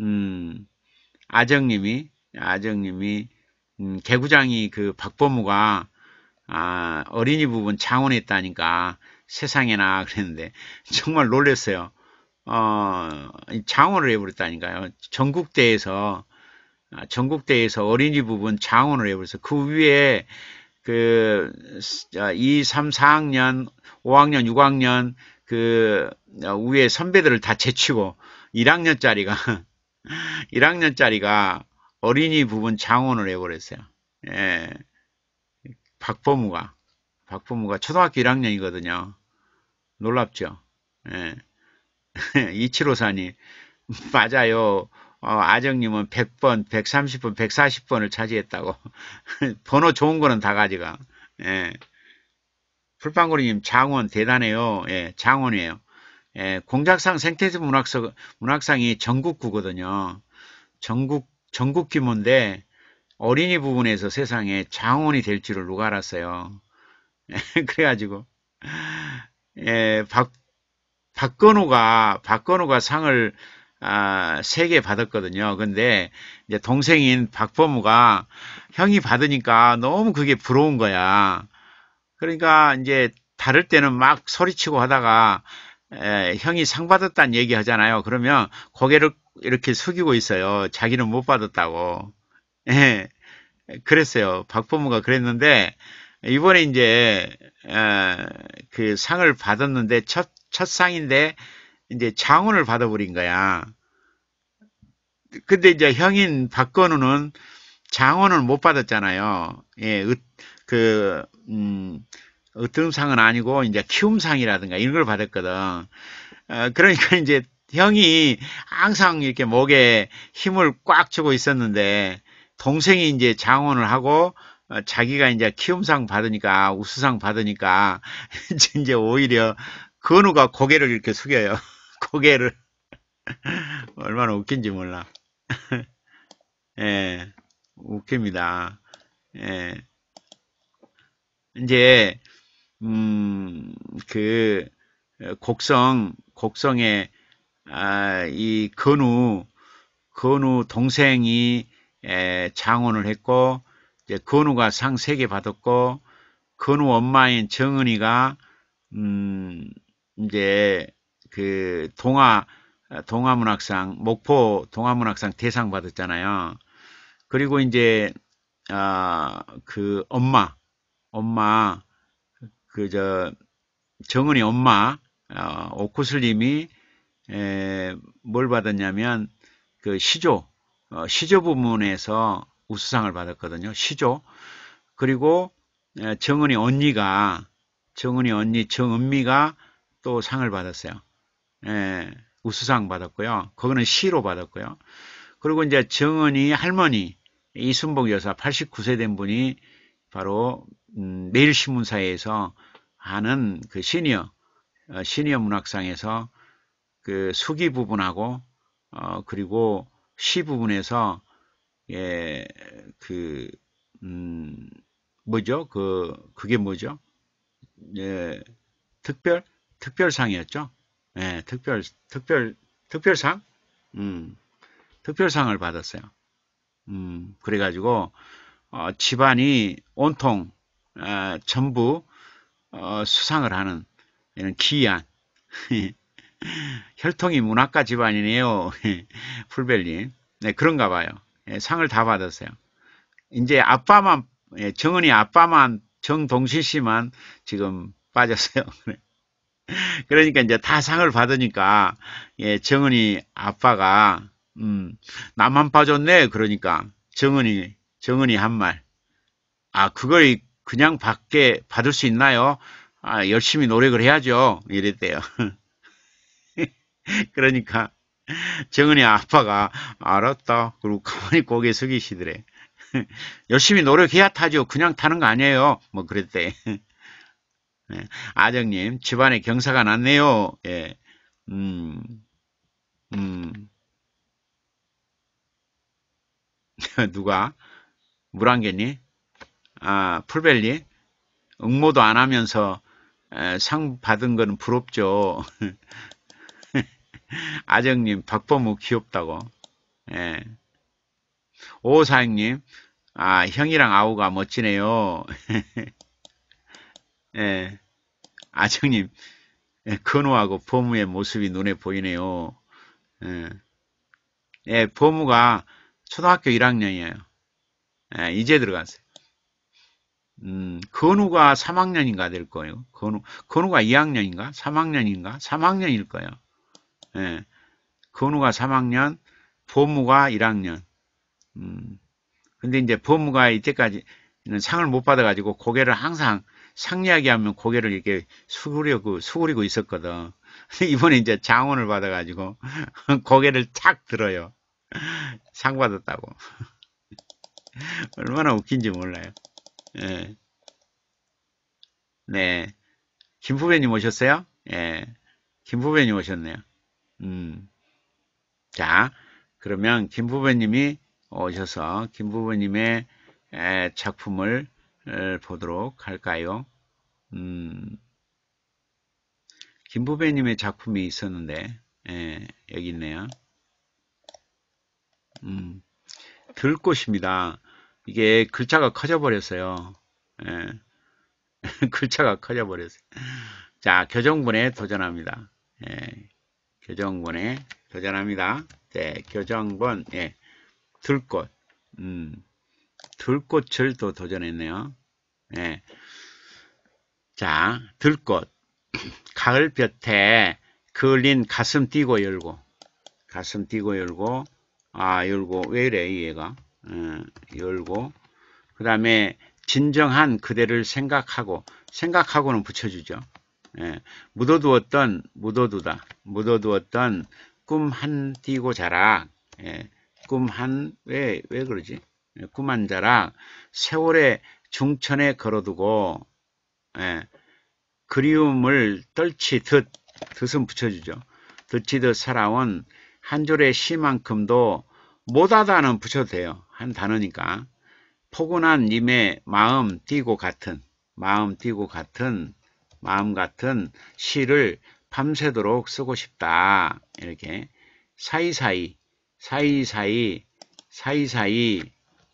음, 아정님이, 아정님이, 음, 개구장이 그 박보무가, 아, 어린이 부분 장원했다니까 세상에나 그랬는데 정말 놀랐어요. 어, 장원을 해버렸다니까요. 전국대에서, 아, 전국대에서 어린이 부분 장원을 해버렸어요. 그 위에 그 2, 3, 4학년, 5학년, 6학년 그 위에 선배들을 다 제치고 1학년짜리가 1학년짜리가 [laughs] 어린이 부분 장원을 해버렸어요. 예. 박보무가 박보무가 초등학교 1학년이거든요. 놀랍죠. 예. [laughs] 이치로사님 맞아요. 어, 아정님은 100번, 130번, 140번을 차지했다고. [laughs] 번호 좋은 거는 다 가져가. 예. 풀빵고리님 장원 대단해요. 예, 장원이에요. 예, 공작상 생태지 문학서, 문학상이 전국구거든요. 전국, 전국 규모인데 어린이 부분에서 세상에 장원이 될 줄을 누가 알았어요. 예, [laughs] 그래가지고, 예, 박, 박건우가, 박건우가 상을 아, 3개 받았거든요. 근데 이제 동생인 박범우가 형이 받으니까 너무 그게 부러운 거야. 그러니까 이제 다를 때는 막 소리치고 하다가 에, 형이 상 받았다는 얘기 하잖아요. 그러면 고개를 이렇게 숙이고 있어요. 자기는 못 받았다고. 예. 그랬어요. 박보무가 그랬는데 이번에 이제 어, 그 상을 받았는데 첫, 첫 상인데 이제 장원을 받아버린 거야. 근데 이제 형인 박건우는 장원을 못 받았잖아요. 예, 으, 그, 음, 으뜸상은 아니고 이제 키움상이라든가 이런 걸 받았거든. 어, 그러니까 이제 형이 항상 이렇게 목에 힘을 꽉 주고 있었는데 동생이 이제 장원을 하고 어, 자기가 이제 키움상 받으니까 우수상 받으니까 [laughs] 이제 오히려 건우가 고개를 이렇게 숙여요. [laughs] 고개를 [laughs] 얼마나 웃긴지 몰라. 예, 웃깁니다. 예. 이제 음, 그 곡성 곡성에 아, 이 건우 건우 동생이 에, 장원을 했고 이제 건우가 상 세 개 받았고 건우 엄마인 정은이가 음, 이제 그 동화 동화문학상 목포 동화문학상 대상 받았잖아요. 그리고 이제 아, 그 엄마 엄마 그 저 정은이 엄마 어, 오쿠슬님이 뭘 받았냐면 그 시조 어, 시조 부문에서 우수상을 받았거든요. 시조 그리고 에, 정은이 언니가 정은이 언니 정은미가 또 상을 받았어요. 에, 우수상 받았고요. 그거는 시로 받았고요. 그리고 이제 정은이 할머니 이순복 여사 89세 된 분이 바로 음, 매일신문사에서 하는 그 시니어 어, 시니어 문학상에서 그 수기 부분하고 어, 그리고 시 부분에서 예, 그 음, 뭐죠? 그 그게 뭐죠? 예, 특별 특별상이었죠. 예, 특별 특별 특별상, 음, 특별상을 받았어요. 음, 그래가지고 어, 집안이 온통 어, 전부 어, 수상을 하는 이런 기이한 [laughs] [laughs] 혈통이 문학가 집안이네요. [laughs] 풀벨님. 네, 그런가 봐요. 예, 상을 다 받았어요. 이제 아빠만, 예, 정은이 아빠만, 정동실 씨만 지금 빠졌어요. [laughs] 그러니까 이제 다 상을 받으니까, 예, 정은이 아빠가, 음, 나만 빠졌네. 그러니까, 정은이, 정은이 한 말. 아, 그걸 그냥 받게, 받을 수 있나요? 아, 열심히 노력을 해야죠. 이랬대요. [laughs] 그러니까 정은이 아빠가 알았다. 그리고 가만히 고개 숙이시더래. [laughs] 열심히 노력해야 타죠. 그냥 타는 거 아니에요. 뭐 그랬대. [laughs] 네. 아정님 집안에 경사가 났네요. 예. 음, 음. 누가? 물안개니? 아, 풀벨리? 응모도 안 하면서 상 받은 거는 부럽죠. [laughs] 아정님, 박범우 귀엽다고. 예. 오사행님, 아, 형이랑 아우가 멋지네요. [laughs] 예. 아정님, 예, 건우하고 범우의 모습이 눈에 보이네요. 예. 예, 범우가 초등학교 1학년이에요. 예, 이제 들어갔어요. 음, 건우가 3학년인가 될 거예요. 건우, 건우가 2학년인가? 3학년인가? 3학년일 거예요. 예. 건우가 3학년, 보무가 1학년. 음. 근데 이제 보무가 이때까지는 상을 못 받아가지고 고개를 항상 상 이야기하면 고개를 이렇게 수그리고, 수그리고 있었거든. 이번에 이제 장원을 받아가지고 [laughs] 고개를 탁 들어요. 상 받았다고. [laughs] 얼마나 웃긴지 몰라요. 예. 네. 김 후배님 오셨어요? 예. 김 후배님 오셨네요. 음. 자, 그러면 김 부배님이 오셔서 김 부배님의 작품을 보도록 할까요? 음, 김 부배님의 작품이 있었는데 예, 여기 있네요. 음, 들꽃입니다. 이게 글자가 커져 버렸어요. 예, [laughs] 글자가 커져 버렸어요. 자, 교정분에 도전합니다. 예, 교정본에 도전합니다. 네, 교정본, 예, 들꽃, 음, 들꽃을 또 도전했네요. 예. 자, 들꽃. [clears throat] 가을볕에 그을린 가슴 띄고 열고, 가슴 띄고 열고, 아, 열고, 왜 이래, 얘가? 예, 열고, 그 다음에 진정한 그대를 생각하고, 생각하고는 붙여주죠. 예, 묻어두었던, 묻어두다, 묻어두었던 꿈 한 띄고 자라, 예, 꿈 한, 왜, 왜 그러지? 예, 꿈한 자라, 세월의 중천에 걸어두고, 예, 그리움을 떨치듯, 듯은 붙여주죠. 듣치듯 살아온 한 줄의 시만큼도 못하다는 붙여도 돼요. 한 단어니까. 포근한 님의 마음 띄고 같은, 마음 띄고 같은, 마음 같은 시를 밤새도록 쓰고 싶다. 이렇게 사이사이, 사이사이, 사이사이,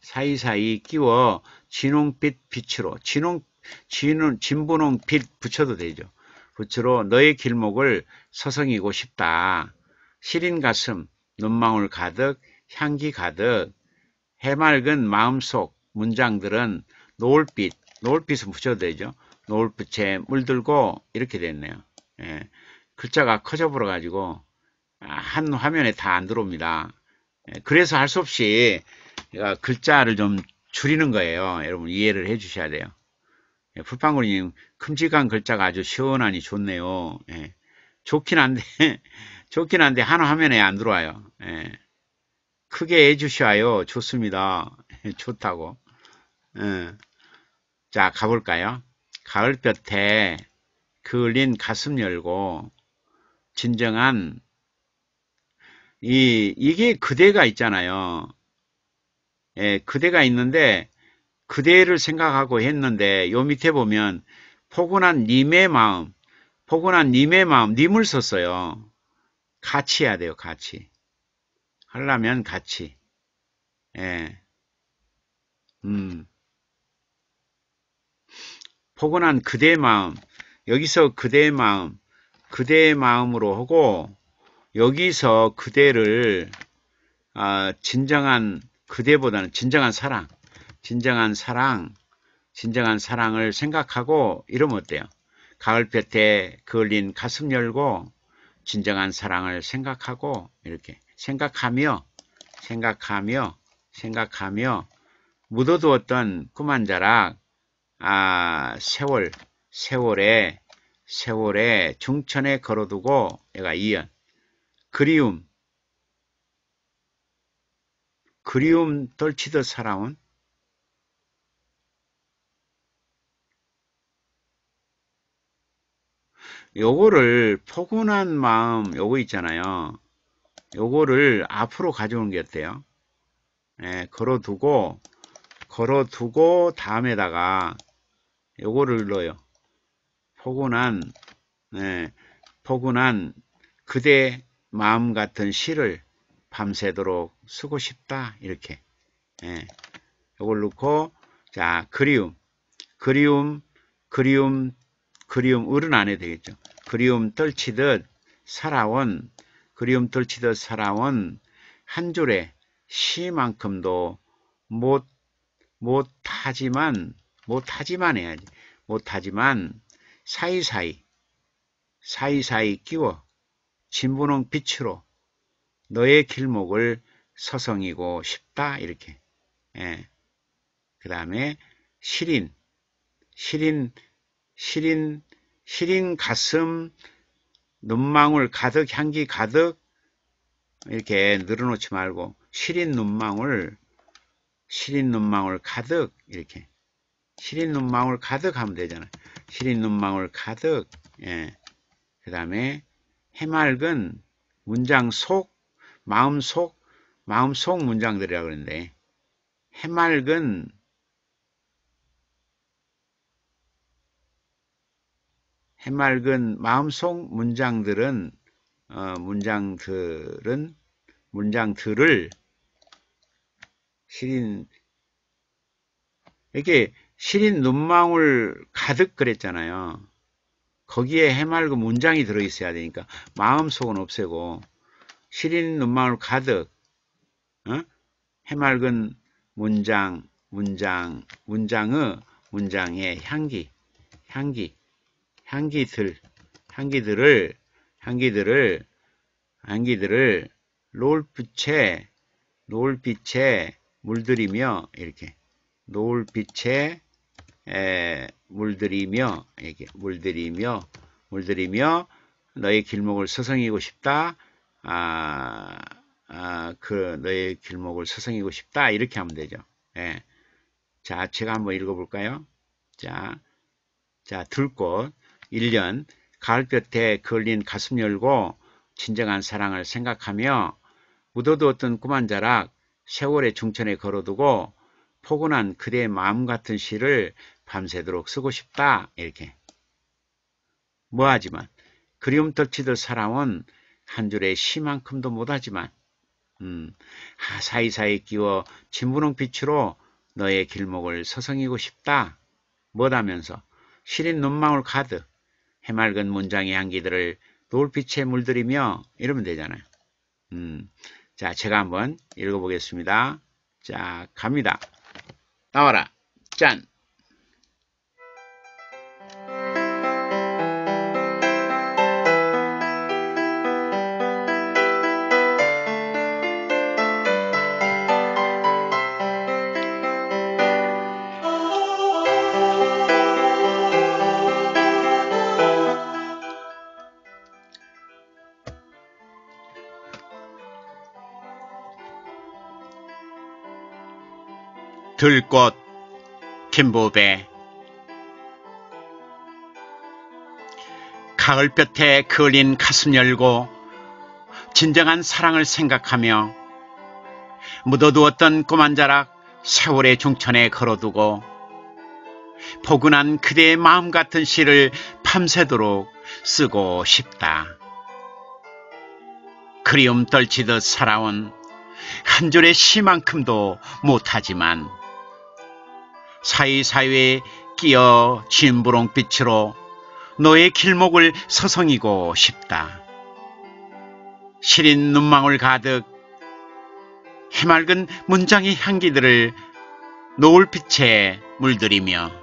사이사이 끼워 진홍빛 빛으로, 진홍 진은, 진분홍 빛 붙여도 되죠. 붙으로 너의 길목을 서성이고 싶다. 시린 가슴, 눈망울 가득, 향기 가득, 해맑은 마음속 문장들은 노을빛, 노을빛은 붙여도 되죠. 노을빛에 물들고 이렇게 됐네요. 예, 글자가 커져 버려 가지고 한 화면에 다 안 들어옵니다. 예, 그래서 할 수 없이 글자를 좀 줄이는 거예요. 여러분 이해를 해 주셔야 돼요. 예, 풀빵구리님 큼직한 글자가 아주 시원하니 좋네요. 예. 좋긴 한데 [laughs] 좋긴 한데 한 화면에 안 들어와요. 예. 크게 해 주셔요. 좋습니다. 예, [laughs] 좋다고. 예. 자 가볼까요? 가을볕에 그을린 가슴 열고 진정한 이 이게 그대가 있잖아요. 예, 그대가 있는데 그대를 생각하고 했는데 요 밑에 보면 포근한 님의 마음, 포근한 님의 마음, 님을 썼어요. 같이 해야 돼요, 같이. 하려면 같이. 예. 음. 포근한 그대의 마음, 여기서 그대의 마음, 그대의 마음으로 하고, 여기서 그대를, 아, 진정한 그대보다는 진정한 사랑, 진정한 사랑, 진정한 사랑을 생각하고 이러면 어때요? 가을볕에 그을린 가슴 열고 진정한 사랑을 생각하고 이렇게 생각하며 생각하며 생각하며 묻어두었던 꿈한 자락 아 세월 세월에 세월에 중천에 걸어두고 얘가 이연 그리움 그리움 떨치듯 살아온 요거를 포근한 마음 요거 있잖아요. 요거를 앞으로 가져오는 게 어때요? 예, 걸어두고 걸어두고 다음에다가 요거를 넣어요. 포근한 예, 포근한 그대 마음 같은 시를 밤새도록 쓰고 싶다 이렇게 예, 요걸 넣고 자 그리움 그리움 그리움 그리움 을은 안 해도 되겠죠. 그리움 떨치듯 살아온 그리움 떨치듯 살아온 한 줄의 시만큼도 못 못하지만 못하지만 해야지. 못하지만 사이사이 사이사이 끼워 진분홍 빛으로 너의 길목을 서성이고 싶다 이렇게. 예. 그 다음에 시린 시린 시린 시린 가슴 눈망울 가득 향기 가득 이렇게 늘어놓지 말고 시린 눈망울 시린 눈망울 가득 이렇게 시린 눈망울 가득 하면 되잖아 시린 눈망울 가득 예. 그 다음에 해맑은 문장 속 마음 속 마음 속 문장들이라고 그러는데 해맑은 해맑은 마음속 문장들은 어, 문장들은 문장들을 시린 이렇게 시린 눈망울 가득 그랬잖아요. 거기에 해맑은 문장이 들어있어야 되니까 마음속은 없애고 시린 눈망울 가득 어? 해맑은 문장 문장, 문장의, 문장의 향기, 향기, 향기들, 향기들을, 향기들을, 향기들을 노을빛에, 노을빛에 물들이며, 이렇게, 노을빛에 에, 물들이며, 물들이며, 물들이며, 너의 길목을 서성이고 싶다. 아, 아, 그, 너의 길목을 서성이고 싶다. 이렇게 하면 되죠. 예. 자, 제가 한번 읽어볼까요? 자, 자, 들꽃, 1년, 가을볕에 걸린 가슴 열고 진정한 사랑을 생각하며 묻어두었던 꿈한 자락 세월의 중천에 걸어두고 포근한 그대의 마음 같은 시를 밤새도록 쓰고 싶다. 이렇게. 뭐하지만 그리움 떨치듯 살아온 한 줄의 시만큼도 못하지만 음, 사이사이 끼워 진분홍 빛으로 너의 길목을 서성이고 싶다. 뭐다면서 시린 눈망울 가득 해맑은 문장의 향기들을 노을빛에 물들이며 이러면 되잖아요. 음, 자, 제가 한번 읽어보겠습니다. 자, 갑니다. 나와라. 짠! 들꽃 김부배 가을볕에 그을린 가슴 열고 진정한 사랑을 생각하며 묻어두었던 꿈한 자락 세월의 중천에 걸어두고 포근한 그대의 마음 같은 시를 밤새도록 쓰고 싶다. 그리움 떨치듯 살아온 한 줄의 시만큼도 못하지만 사이사이에 끼어 진부롱빛으로 너의 길목을 서성이고 싶다. 시린 눈망울 가득 해맑은 문장의 향기들을 노을빛에 물들이며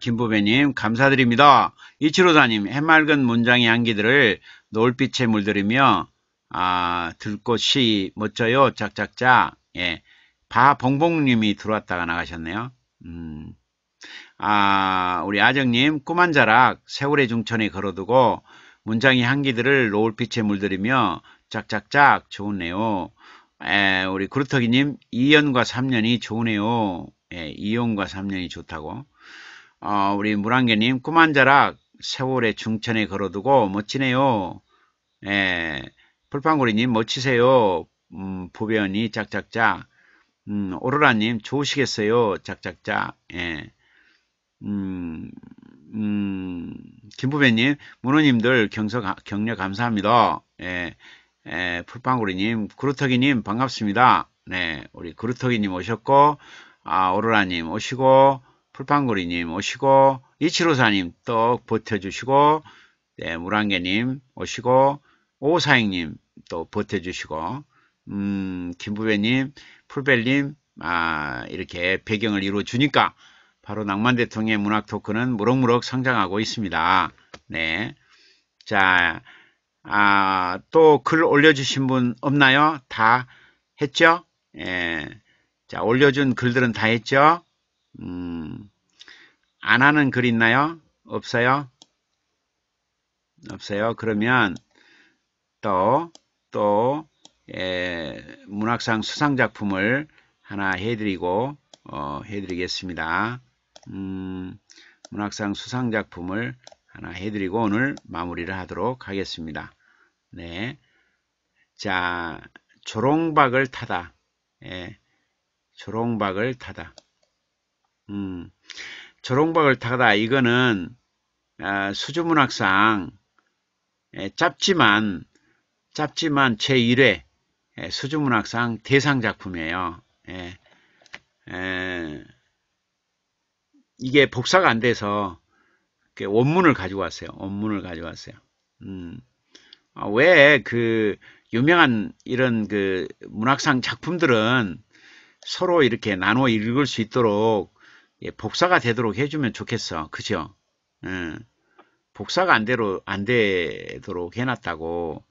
김부배님, 감사드립니다. 이치로사님, 해맑은 문장의 향기들을 노을빛에 물들이며, 아, 들꽃이 멋져요. 짝짝짝. 예. 바봉봉님이 들어왔다가 나가셨네요. 음. 아, 우리 아정님, 꿈한 자락, 세월의 중천에 걸어두고, 문장의 향기들을 노을빛에 물들이며, 짝짝짝, 좋으네요. 에, 우리 구루터기님, 2년과 3년이 좋으네요. 예, 2년과 3년이 좋다고. 어, 우리 물안개님, 꿈한 자락, 세월의 중천에 걸어두고, 멋지네요. 예, 풀빵구리님, 멋지세요. 음, 부배언이 짝짝짝. 음, 오로라님, 좋으시겠어요. 짝짝짝. 예. 음, 음, 김부배님, 문호님들 경서, 격려 감사합니다. 예, 예, 풀빵구리님, 구루터기님, 반갑습니다. 네, 우리 구루터기님 오셨고, 아, 오로라님 오시고, 풀빵구리님 오시고, 이치로사님 또 버텨주시고, 네, 물안개님 오시고, 오사행님 또 버텨주시고, 음, 김부배님, 풀벨님, 아, 이렇게 배경을 이루어주니까, 바로 낭만 대통령의 문학 토크는 무럭무럭 성장하고 있습니다. 네. 자, 아, 또 글 올려주신 분 없나요? 다 했죠? 예. 자, 올려준 글들은 다 했죠? 음, 안 하는 글 있나요? 없어요? 없어요? 그러면 또, 또, 예, 문학상 수상작품을 하나 해드리고, 어, 해드리겠습니다. 음, 문학상 수상작품을 하나 해드리고 오늘 마무리를 하도록 하겠습니다. 네. 자, 조롱박을 타다. 예, 조롱박을 타다. 음, 조롱박을 타다. 이거는 아, 수주문학상 예, 짧지만 짧지만 제1회 예, 수주문학상 대상 작품이에요. 예, 예, 이게 복사가 안 돼서 원문을 가지고 왔어요. 원문을 가지고 왔어요. 음, 아, 왜그 유명한 이런 그 문학상 작품들은 서로 이렇게 나눠 읽을 수 있도록 예, 복사가 되도록 해주면 좋겠어. 그죠? 예, 복사가 안, 되로, 안 되도록 해놨다고.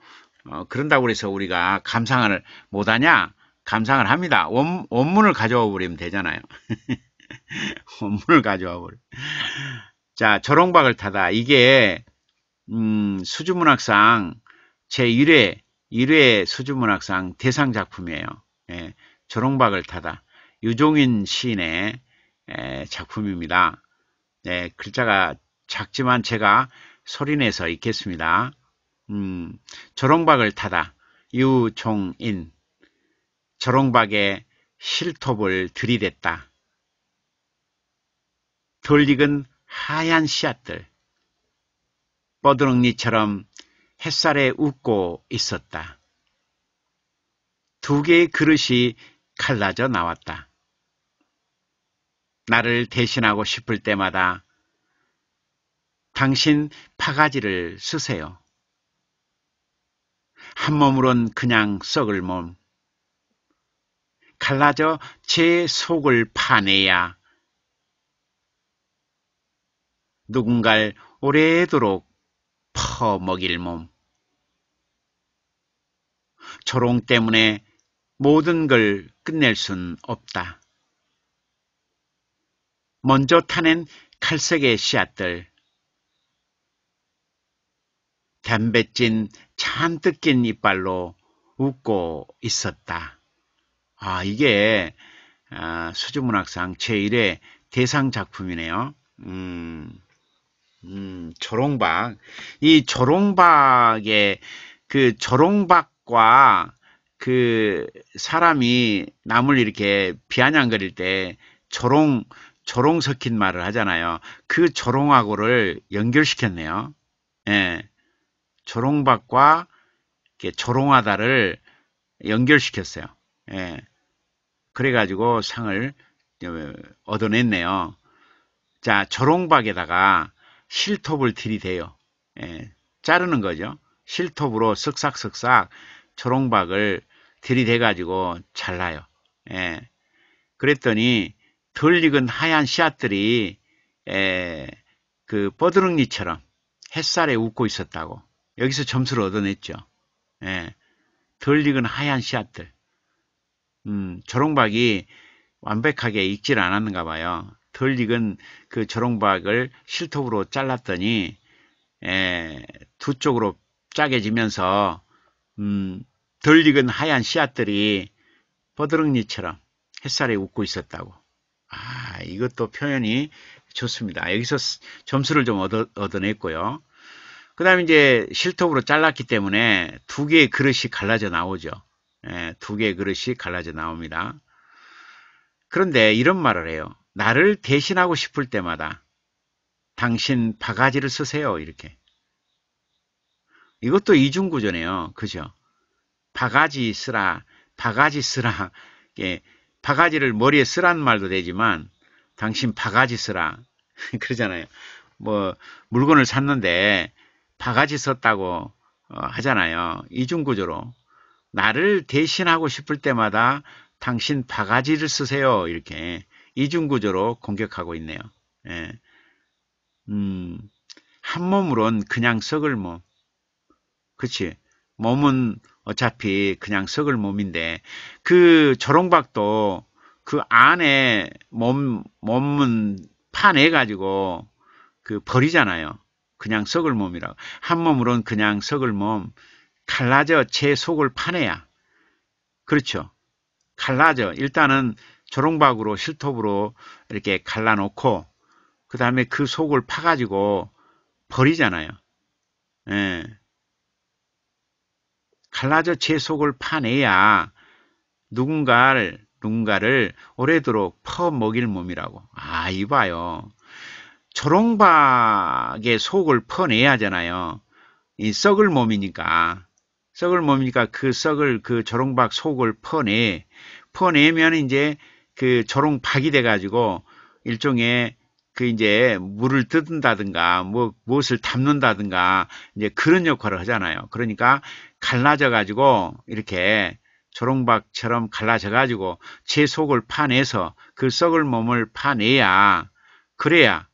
어, 그런다고 해서 우리가 감상을 못하냐? 감상을 합니다. 원, 원문을 가져와 버리면 되잖아요. [laughs] 원문을 가져와 버려. 자, 조롱박을 타다. 이게, 음, 수주문학상 제1회 1회 수주문학상 대상 작품이에요. 예, 조롱박을 타다. 유종인 시인의 예, 작품입니다. 예, 글자가 작지만 제가 소리내서 읽겠습니다. 음, 조롱박을 타다. 유종인. 조롱박에 실톱을 들이댔다. 덜 익은 하얀 씨앗들. 뻐드렁니처럼 햇살에 웃고 있었다. 두 개의 그릇이 갈라져 나왔다. 나를 대신하고 싶을 때마다 당신 파가지를 쓰세요. 한 몸으론 그냥 썩을 몸. 갈라져 제 속을 파내야 누군가를 오래도록 퍼먹일 몸. 조롱 때문에 모든 걸 끝낼 순 없다. 먼저 타낸 칼색의 씨앗들, 담배찐 잔뜩 낀 이빨로 웃고 있었다. 아, 이게 아, 수주문학상 제1회 대상 작품이네요. 음, 음, 조롱박. 이 조롱박의 그 조롱박과 그 사람이 남을 이렇게 비아냥거릴 때 조롱 조롱 섞인 말을 하잖아요. 그 조롱하고를 연결시켰네요. 예. 조롱박과 조롱하다를 연결시켰어요. 예. 그래가지고 상을 얻어냈네요. 자, 조롱박에다가 실톱을 들이대요. 예, 자르는 거죠. 실톱으로 쓱싹쓱싹 초롱박을 들이대가지고 잘라요. 예, 그랬더니 덜 익은 하얀 씨앗들이 예, 그 뻐드렁니처럼 햇살에 웃고 있었다고. 여기서 점수를 얻어냈죠. 예, 덜 익은 하얀 씨앗들. 음, 조롱박이 완벽하게 익질 않았는가 봐요. 덜 익은 그 조롱박을 실톱으로 잘랐더니 에, 두 쪽으로 짜게지면서 음, 덜 익은 하얀 씨앗들이 버드렁니처럼 햇살에 웃고 있었다고. 아, 이것도 표현이 좋습니다. 여기서 점수를 좀 얻어, 얻어냈고요. 그 다음에 이제 실톱으로 잘랐기 때문에 두 개의 그릇이 갈라져 나오죠. 예, 두 개의 그릇이 갈라져 나옵니다. 그런데 이런 말을 해요. 나를 대신하고 싶을 때마다 당신 바가지를 쓰세요. 이렇게. 이것도 이중구조네요. 그죠? 바가지 쓰라, 바가지 쓰라. 예, 바가지를 머리에 쓰란 말도 되지만 당신 바가지 쓰라. [laughs] 그러잖아요. 뭐 물건을 샀는데 바가지 썼다고 어, 하잖아요. 이중구조로. 나를 대신하고 싶을 때마다 당신 바가지를 쓰세요. 이렇게. 이중구조로 공격하고 있네요. 예. 음, 한 몸으론 그냥 썩을 몸. 그치. 몸은 어차피 그냥 썩을 몸인데, 그 조롱박도 그 안에 몸, 몸은 파내 가지고 그 버리잖아요. 그냥 썩을 몸이라고. 한 몸으론 그냥 썩을 몸. 갈라져 제 속을 파내야. 그렇죠. 갈라져. 일단은 조롱박으로 실톱으로 이렇게 갈라놓고 그 다음에 그 속을 파가지고 버리잖아요. 예. 갈라져 제 속을 파내야 누군가를 누군가를 오래도록 퍼먹일 몸이라고. 아, 이봐요. 조롱박의 속을 퍼내야 하잖아요. 이 썩을 몸이니까. 썩을 몸이니까 그 썩을 그 조롱박 속을 퍼내. 퍼내면 이제 그 조롱박이 돼가지고 일종의 그 이제 물을 뜯는다든가 뭐 무엇을 담는다든가 이제 그런 역할을 하잖아요. 그러니까 갈라져 가지고 이렇게 조롱박처럼 갈라져 가지고 제 속을 파내서 그 썩을 몸을 파내야 그래야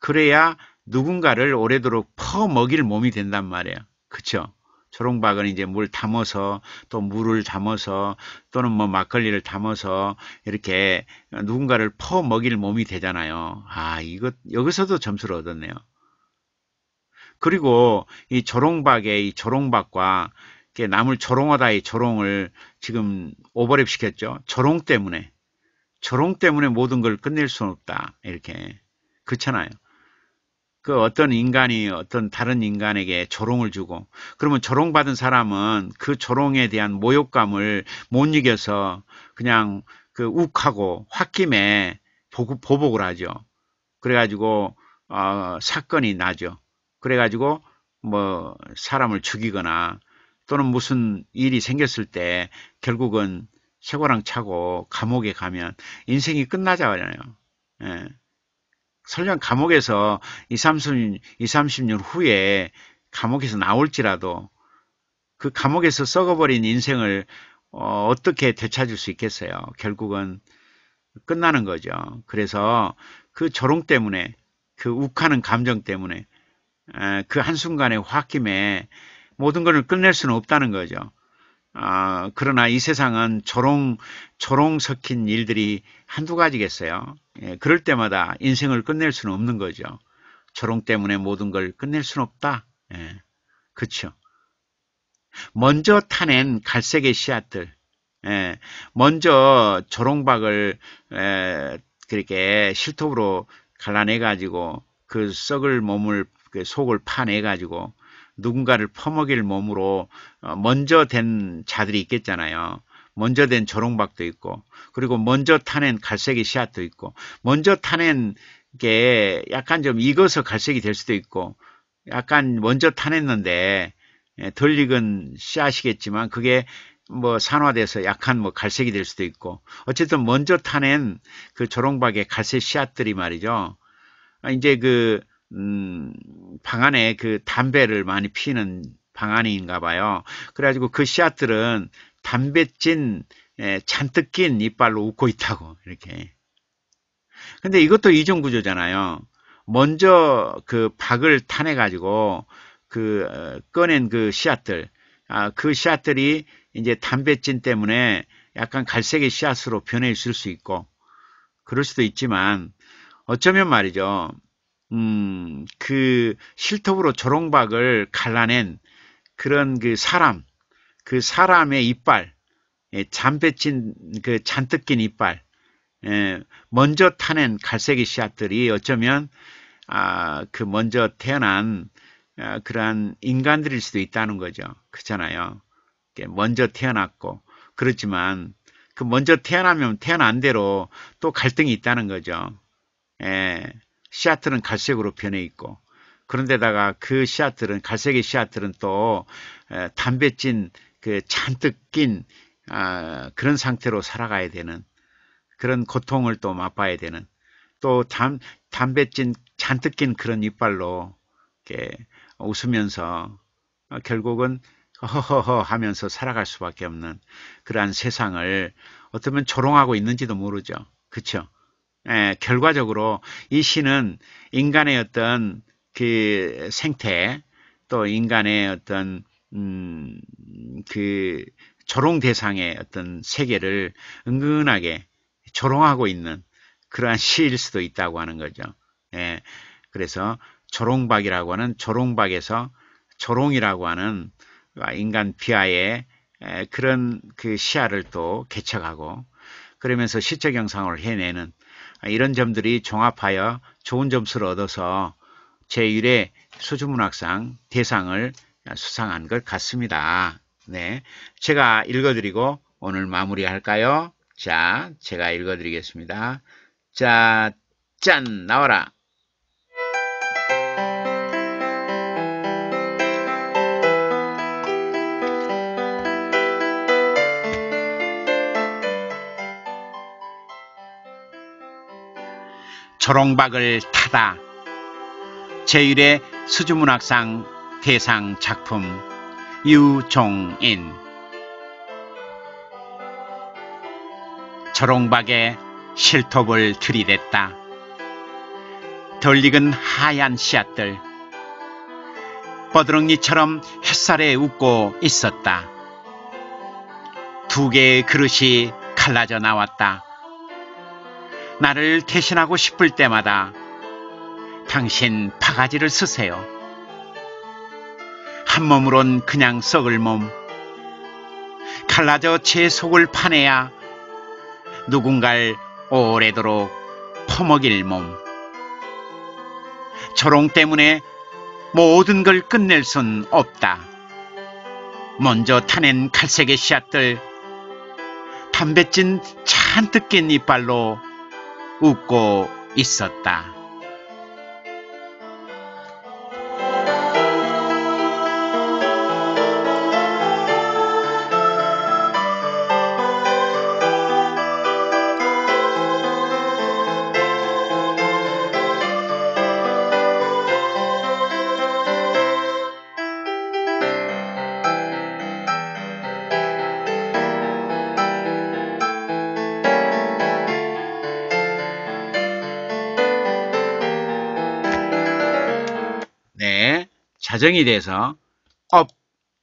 그래야 누군가를 오래도록 퍼먹일 몸이 된단 말이에요. 그쵸? 초롱박은 이제 물 담아서 또 물을 담아서 또는 뭐 막걸리를 담아서 이렇게 누군가를 퍼 먹일 몸이 되잖아요. 아, 이거 여기서도 점수를 얻었네요. 그리고 이 조롱박의 이 조롱박과 남을 조롱하다 이 조롱을 지금 오버랩 시켰죠. 조롱 때문에. 조롱 때문에 모든 걸 끝낼 수는 없다. 이렇게. 그렇잖아요. 그 어떤 인간이 어떤 다른 인간에게 조롱을 주고 그러면 조롱받은 사람은 그 조롱에 대한 모욕감을 못 이겨서 그냥 그 욱하고 홧김에 보복을 하죠. 그래가지고 어, 사건이 나죠. 그래가지고 뭐 사람을 죽이거나 또는 무슨 일이 생겼을 때 결국은 쇠고랑 차고 감옥에 가면 인생이 끝나자잖아요. 예. 설령 감옥에서 2, 30, 2, 30년 후에 감옥에서 나올지라도 그 감옥에서 썩어버린 인생을 어, 떻게 되찾을 수 있겠어요. 결국은 끝나는 거죠. 그래서 그 조롱 때문에 그 욱하는 감정 때문에 그 한순간의 홧김에 모든 것을 끝낼 수는 없다는 거죠. 어, 그러나 이 세상은 조롱, 조롱 섞인 일들이 한두 가지겠어요. 예, 그럴 때마다 인생을 끝낼 수는 없는 거죠. 조롱 때문에 모든 걸 끝낼 수는 없다. 예, 그렇죠. 먼저 타낸 갈색의 씨앗들, 예, 먼저 조롱박을 에, 그렇게 실톱으로 갈라내 가지고 그 썩을 몸을 그 속을 파내 가지고 누군가를 퍼먹일 몸으로 어, 먼저 된 자들이 있겠잖아요. 먼저 된 조롱박도 있고 그리고 먼저 타낸 갈색의 씨앗도 있고 먼저 타낸 게 약간 좀 익어서 갈색이 될 수도 있고 약간 먼저 타냈는데 예, 덜 익은 씨앗이겠지만 그게 뭐 산화돼서 약한 뭐 갈색이 될 수도 있고 어쨌든 먼저 타낸 그 조롱박의 갈색 씨앗들이 말이죠. 아, 이제 그 음, 방 안에 그 담배를 많이 피는 방안인가 봐요. 그래가지고 그 씨앗들은 담배 찐 에, 잔뜩 낀 이빨로 웃고 있다고 이렇게. 근데 이것도 이중 구조잖아요. 먼저 그 박을 타내 가지고 그 어, 꺼낸 그 씨앗들, 아, 그 씨앗들이 이제 담배찐 때문에 약간 갈색의 씨앗으로 변해 있을 수 있고 그럴 수도 있지만 어쩌면 말이죠. 음, 그 실톱으로 조롱박을 갈라낸 그런 그 사람, 그 사람의 이빨, 예, 잠배찐 그 잔뜩 낀 이빨, 예, 먼저 타낸 갈색의 씨앗들이 어쩌면 아, 그 먼저 태어난 아, 그러한 인간들일 수도 있다는 거죠. 그렇잖아요. 먼저 태어났고 그렇지만 그 먼저 태어나면 태어난 대로 또 갈등이 있다는 거죠. 예, 씨앗들은 갈색으로 변해 있고 그런데다가 그 씨앗들은 갈색의 씨앗들은 또 담배 찐그 잔뜩 낀 아, 그런 상태로 살아가야 되는 그런 고통을 또 맛봐야 되는 또 담, 담배 찐 잔뜩 낀 그런 이빨로 이렇게 웃으면서 어, 결국은 허허허 하면서 살아갈 수밖에 없는 그러한 세상을 어쩌면 조롱하고 있는지도 모르죠. 그렇죠? 에, 결과적으로 이 시는 인간의 어떤 그 생태 또 인간의 어떤 음, 그 조롱 대상의 어떤 세계를 은근하게 조롱하고 있는 그러한 시일 수도 있다고 하는 거죠. 예, 그래서 조롱박이라고 하는 조롱박에서 조롱이라고 하는 인간 비하의 그런 그 시야를 또 개척하고 그러면서 시적 형상을 해내는 이런 점들이 종합하여 좋은 점수를 얻어서 제1회 수주문학상 대상을 수상한 것 같습니다. 네. 제가 읽어드리고 오늘 마무리할까요? 자, 제가 읽어드리겠습니다. 자, 짠! 나와라! 초롱박을 타다 제1회 수주문학상 대상 작품 유종인 초롱박에 실톱을 들이댔다. 덜 익은 하얀 씨앗들 버드렁니처럼 햇살에 웃고 있었다. 두 개의 그릇이 갈라져 나왔다. 나를 대신하고 싶을 때마다 당신 바가지를 쓰세요. 한 몸으론 그냥 썩을 몸. 갈라져 제 속을 파내야 누군갈 오래도록 퍼먹일 몸. 조롱 때문에 모든 걸 끝낼 순 없다. 먼저 타낸 갈색의 씨앗들, 담배찐 잔뜩 낀 이빨로 웃고 있었다. 자정이 돼서 up,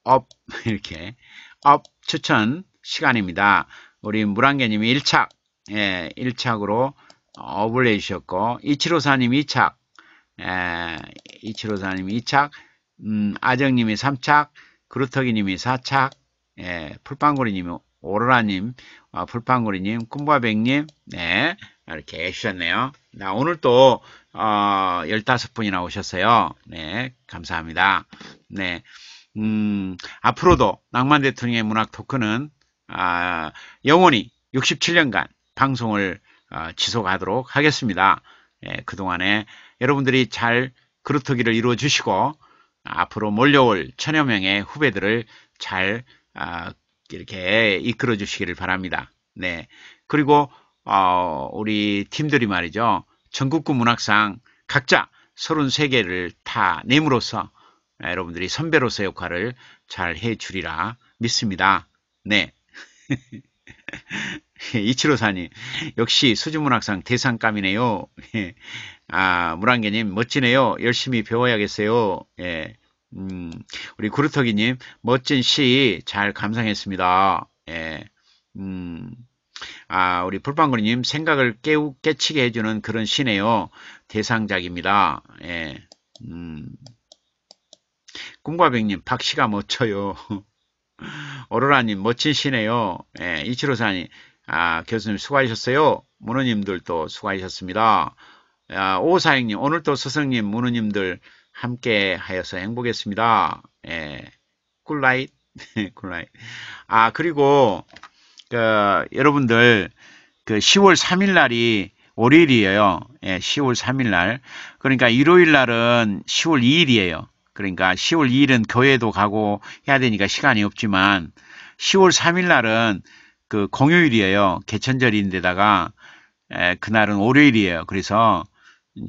up 이렇게 up 추천 시간입니다. 우리 물안개님이 1착, 예, 1착으로 up을 해주셨고 이치로사님 2착, 예, 이치로사님 2착, 음, 아정님이 3착, 그루터기님이 4착, 예, 풀빵고리님이 오로라님, 어, 풀빵고리님, 꿈바백님, 네, 이렇게 해주셨네요. 나 오늘 또 어, 15분이나 오셨어요. 네, 감사합니다. 네, 음, 앞으로도 낭만 대통령의 문학 토크는 아, 영원히 67년간 방송을 어, 지속하도록 하겠습니다. 예, 그동안에 여러분들이 잘 그루터기를 이루어 주시고 앞으로 몰려올 천여 명의 후배들을 잘 아, 이렇게 이끌어 주시기를 바랍니다. 네. 그리고 어, 우리 팀들이 말이죠. 전국구 문학상 각자 33개를 다 내므로써 여러분들이 선배로서 역할을 잘 해주리라 믿습니다. 네. [laughs] 이치로사님, 역시 수주문학상 대상감이네요. 아, 물안개님, 멋지네요. 열심히 배워야겠어요. 예. 음, 우리 구루터기님, 멋진 시 잘 감상했습니다. 예. 음, 아, 우리 불빵구리님, 생각을 깨우, 깨치게 해주는 그런 시네요. 대상작입니다. 예. 음. 꿈과백님, 박씨가 멋져요. [laughs] 오로라님, 멋진 시네요. 예, 이치로사님, 아, 교수님 수고하셨어요. 문우님들도 수고하셨습니다. 아, 오사행님, 오늘도 스승님, 문우님들 함께 하여서 행복했습니다. 예, 꿀라잇, 꿀라잇. [laughs] 아, 그리고, 그, 여러분들, 그 10월 3일 날이 월요일이에요. 예, 10월 3일 날. 그러니까 일요일 날은 10월 2일이에요. 그러니까 10월 2일은 교회도 가고 해야 되니까 시간이 없지만 10월 3일 날은 그 공휴일이에요. 개천절인데다가 에, 그날은 월요일이에요. 그래서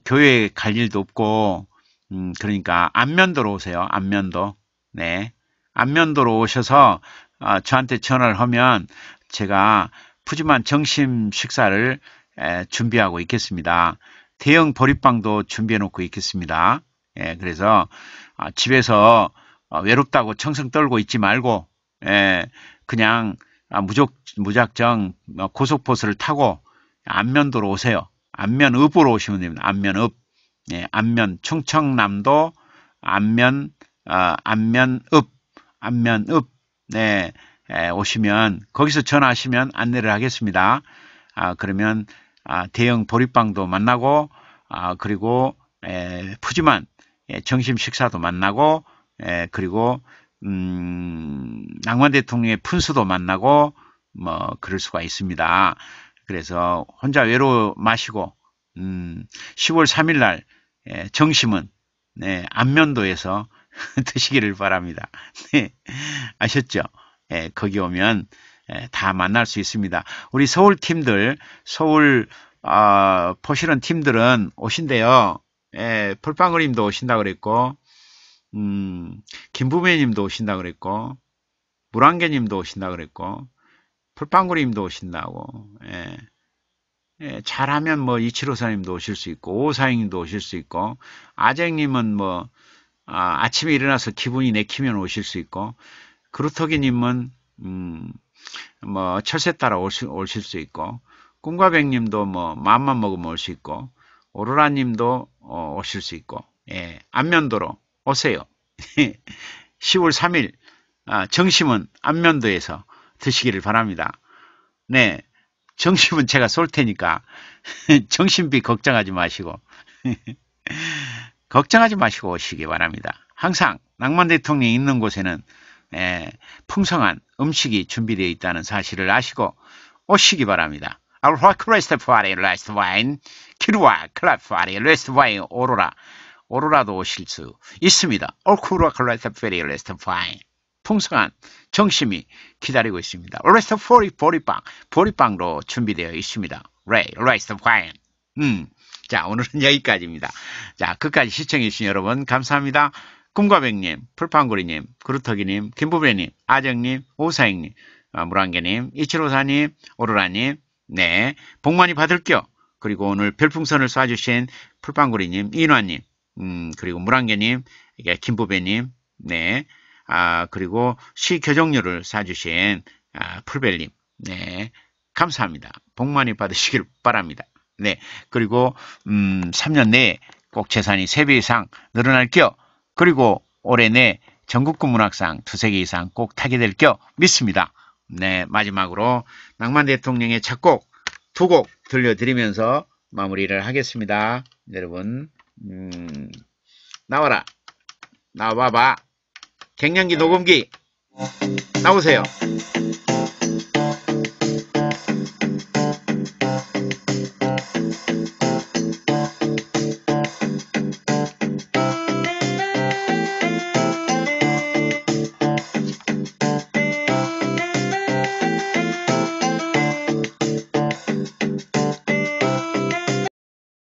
교회 갈 일도 없고 음, 그러니까 안면도로 오세요. 안면도. 네. 안면도로 오셔서 어, 저한테 전화를 하면 제가 푸짐한 점심 식사를 에, 준비하고 있겠습니다. 대형 보리빵도 준비해 놓고 있겠습니다. 예, 그래서 아, 집에서 어, 외롭다고 청승 떨고 있지 말고 예, 그냥 아, 무적, 무작정 어, 고속버스를 타고 안면도로 오세요. 안면읍으로 오시면 됩니다. 안면읍. 예, 안면 충청남도 안면 어, 안면읍 안면읍 네 예, 오시면 거기서 전화하시면 안내를 하겠습니다. 아, 그러면 아, 대형 보리빵도 만나고 아, 그리고 에, 푸짐한 예, 점심 식사도 만나고 예, 그리고 음, 낭만 대통령의 푼수도 만나고 뭐 그럴 수가 있습니다. 그래서 혼자 외로워 마시고 음, 10월 3일 날 예, 정심은 네, 안면도에서 [laughs] 드시기를 바랍니다. 네, 아셨죠? 예, 거기 오면 예, 다 만날 수 있습니다. 우리 서울 팀들, 서울 어, 포실은 팀들은 오신대요. 예, 풀빵그림도 오신다 그랬고, 음, 김부매님도 오신다 그랬고, 물안개님도 오신다 그랬고, 풀빵그림도 오신다고. 예. 예, 잘하면 뭐 이치로사님도 오실 수 있고 오사행님도 오실 수 있고 아쟁님은 뭐 아, 침에 일어나서 기분이 내키면 오실 수 있고 그루터기님은 음, 뭐 철새 따라 오실, 오실 수 있고 꿈과백님도 뭐 마음만 먹으면 올 수 있고 오로라님도 어, 오실 수 있고 예, 안면도로 오세요. [laughs] 10월 3일 아, 정심은 안면도에서 드시기를 바랍니다. 네, 정심은 제가 쏠 테니까 [laughs] 정신비 걱정하지 마시고 [laughs] 걱정하지 마시고 오시기 바랍니다. 항상 낭만 대통령이 있는 곳에는 에, 풍성한 음식이 준비되어 있다는 사실을 아시고 오시기 바랍니다. 알화 크레스트 파리 레스트 와인 키루아 클럽 파리 레스트 와인 오로라 오로라도 오실 수 있습니다. 올쿠라 클레스트 파리 레스트 와인 풍성한 정심이 기다리고 있습니다. 레스트 포리 보리빵 보리빵로 준비되어 있습니다. 레이 레스트 와인 음. 자, 오늘은 [laughs] 여기까지입니다. 자, 끝까지 시청해주신 여러분, 감사합니다. 꿈과백님, 풀판구리님, 그루터기님, 김부배님, 아정님, 오사행님, 아, 물안개님, 이칠오사님, 오로라님, 네, 복 많이 받을게요. 그리고 오늘 별풍선을 쏴주신 풀pan구리님, 인화님, 음, 그리고 물안개님, 이게 김부배님, 네, 아, 그리고 시교정료를 쏴주신 아, 풀벨님, 네, 감사합니다. 복 많이 받으시길 바랍니다. 네. 그리고, 음, 3년 내에 꼭 재산이 3배 이상 늘어날 겨. 그리고 올해 내 전국구 문학상 두세 개 이상 꼭 타게 될 겨 믿습니다. 네. 마지막으로 낭만 대통령의 작곡 두 곡 들려드리면서 마무리를 하겠습니다. 여러분, 음, 나와라. 나와봐. 갱년기 녹음기. 나오세요.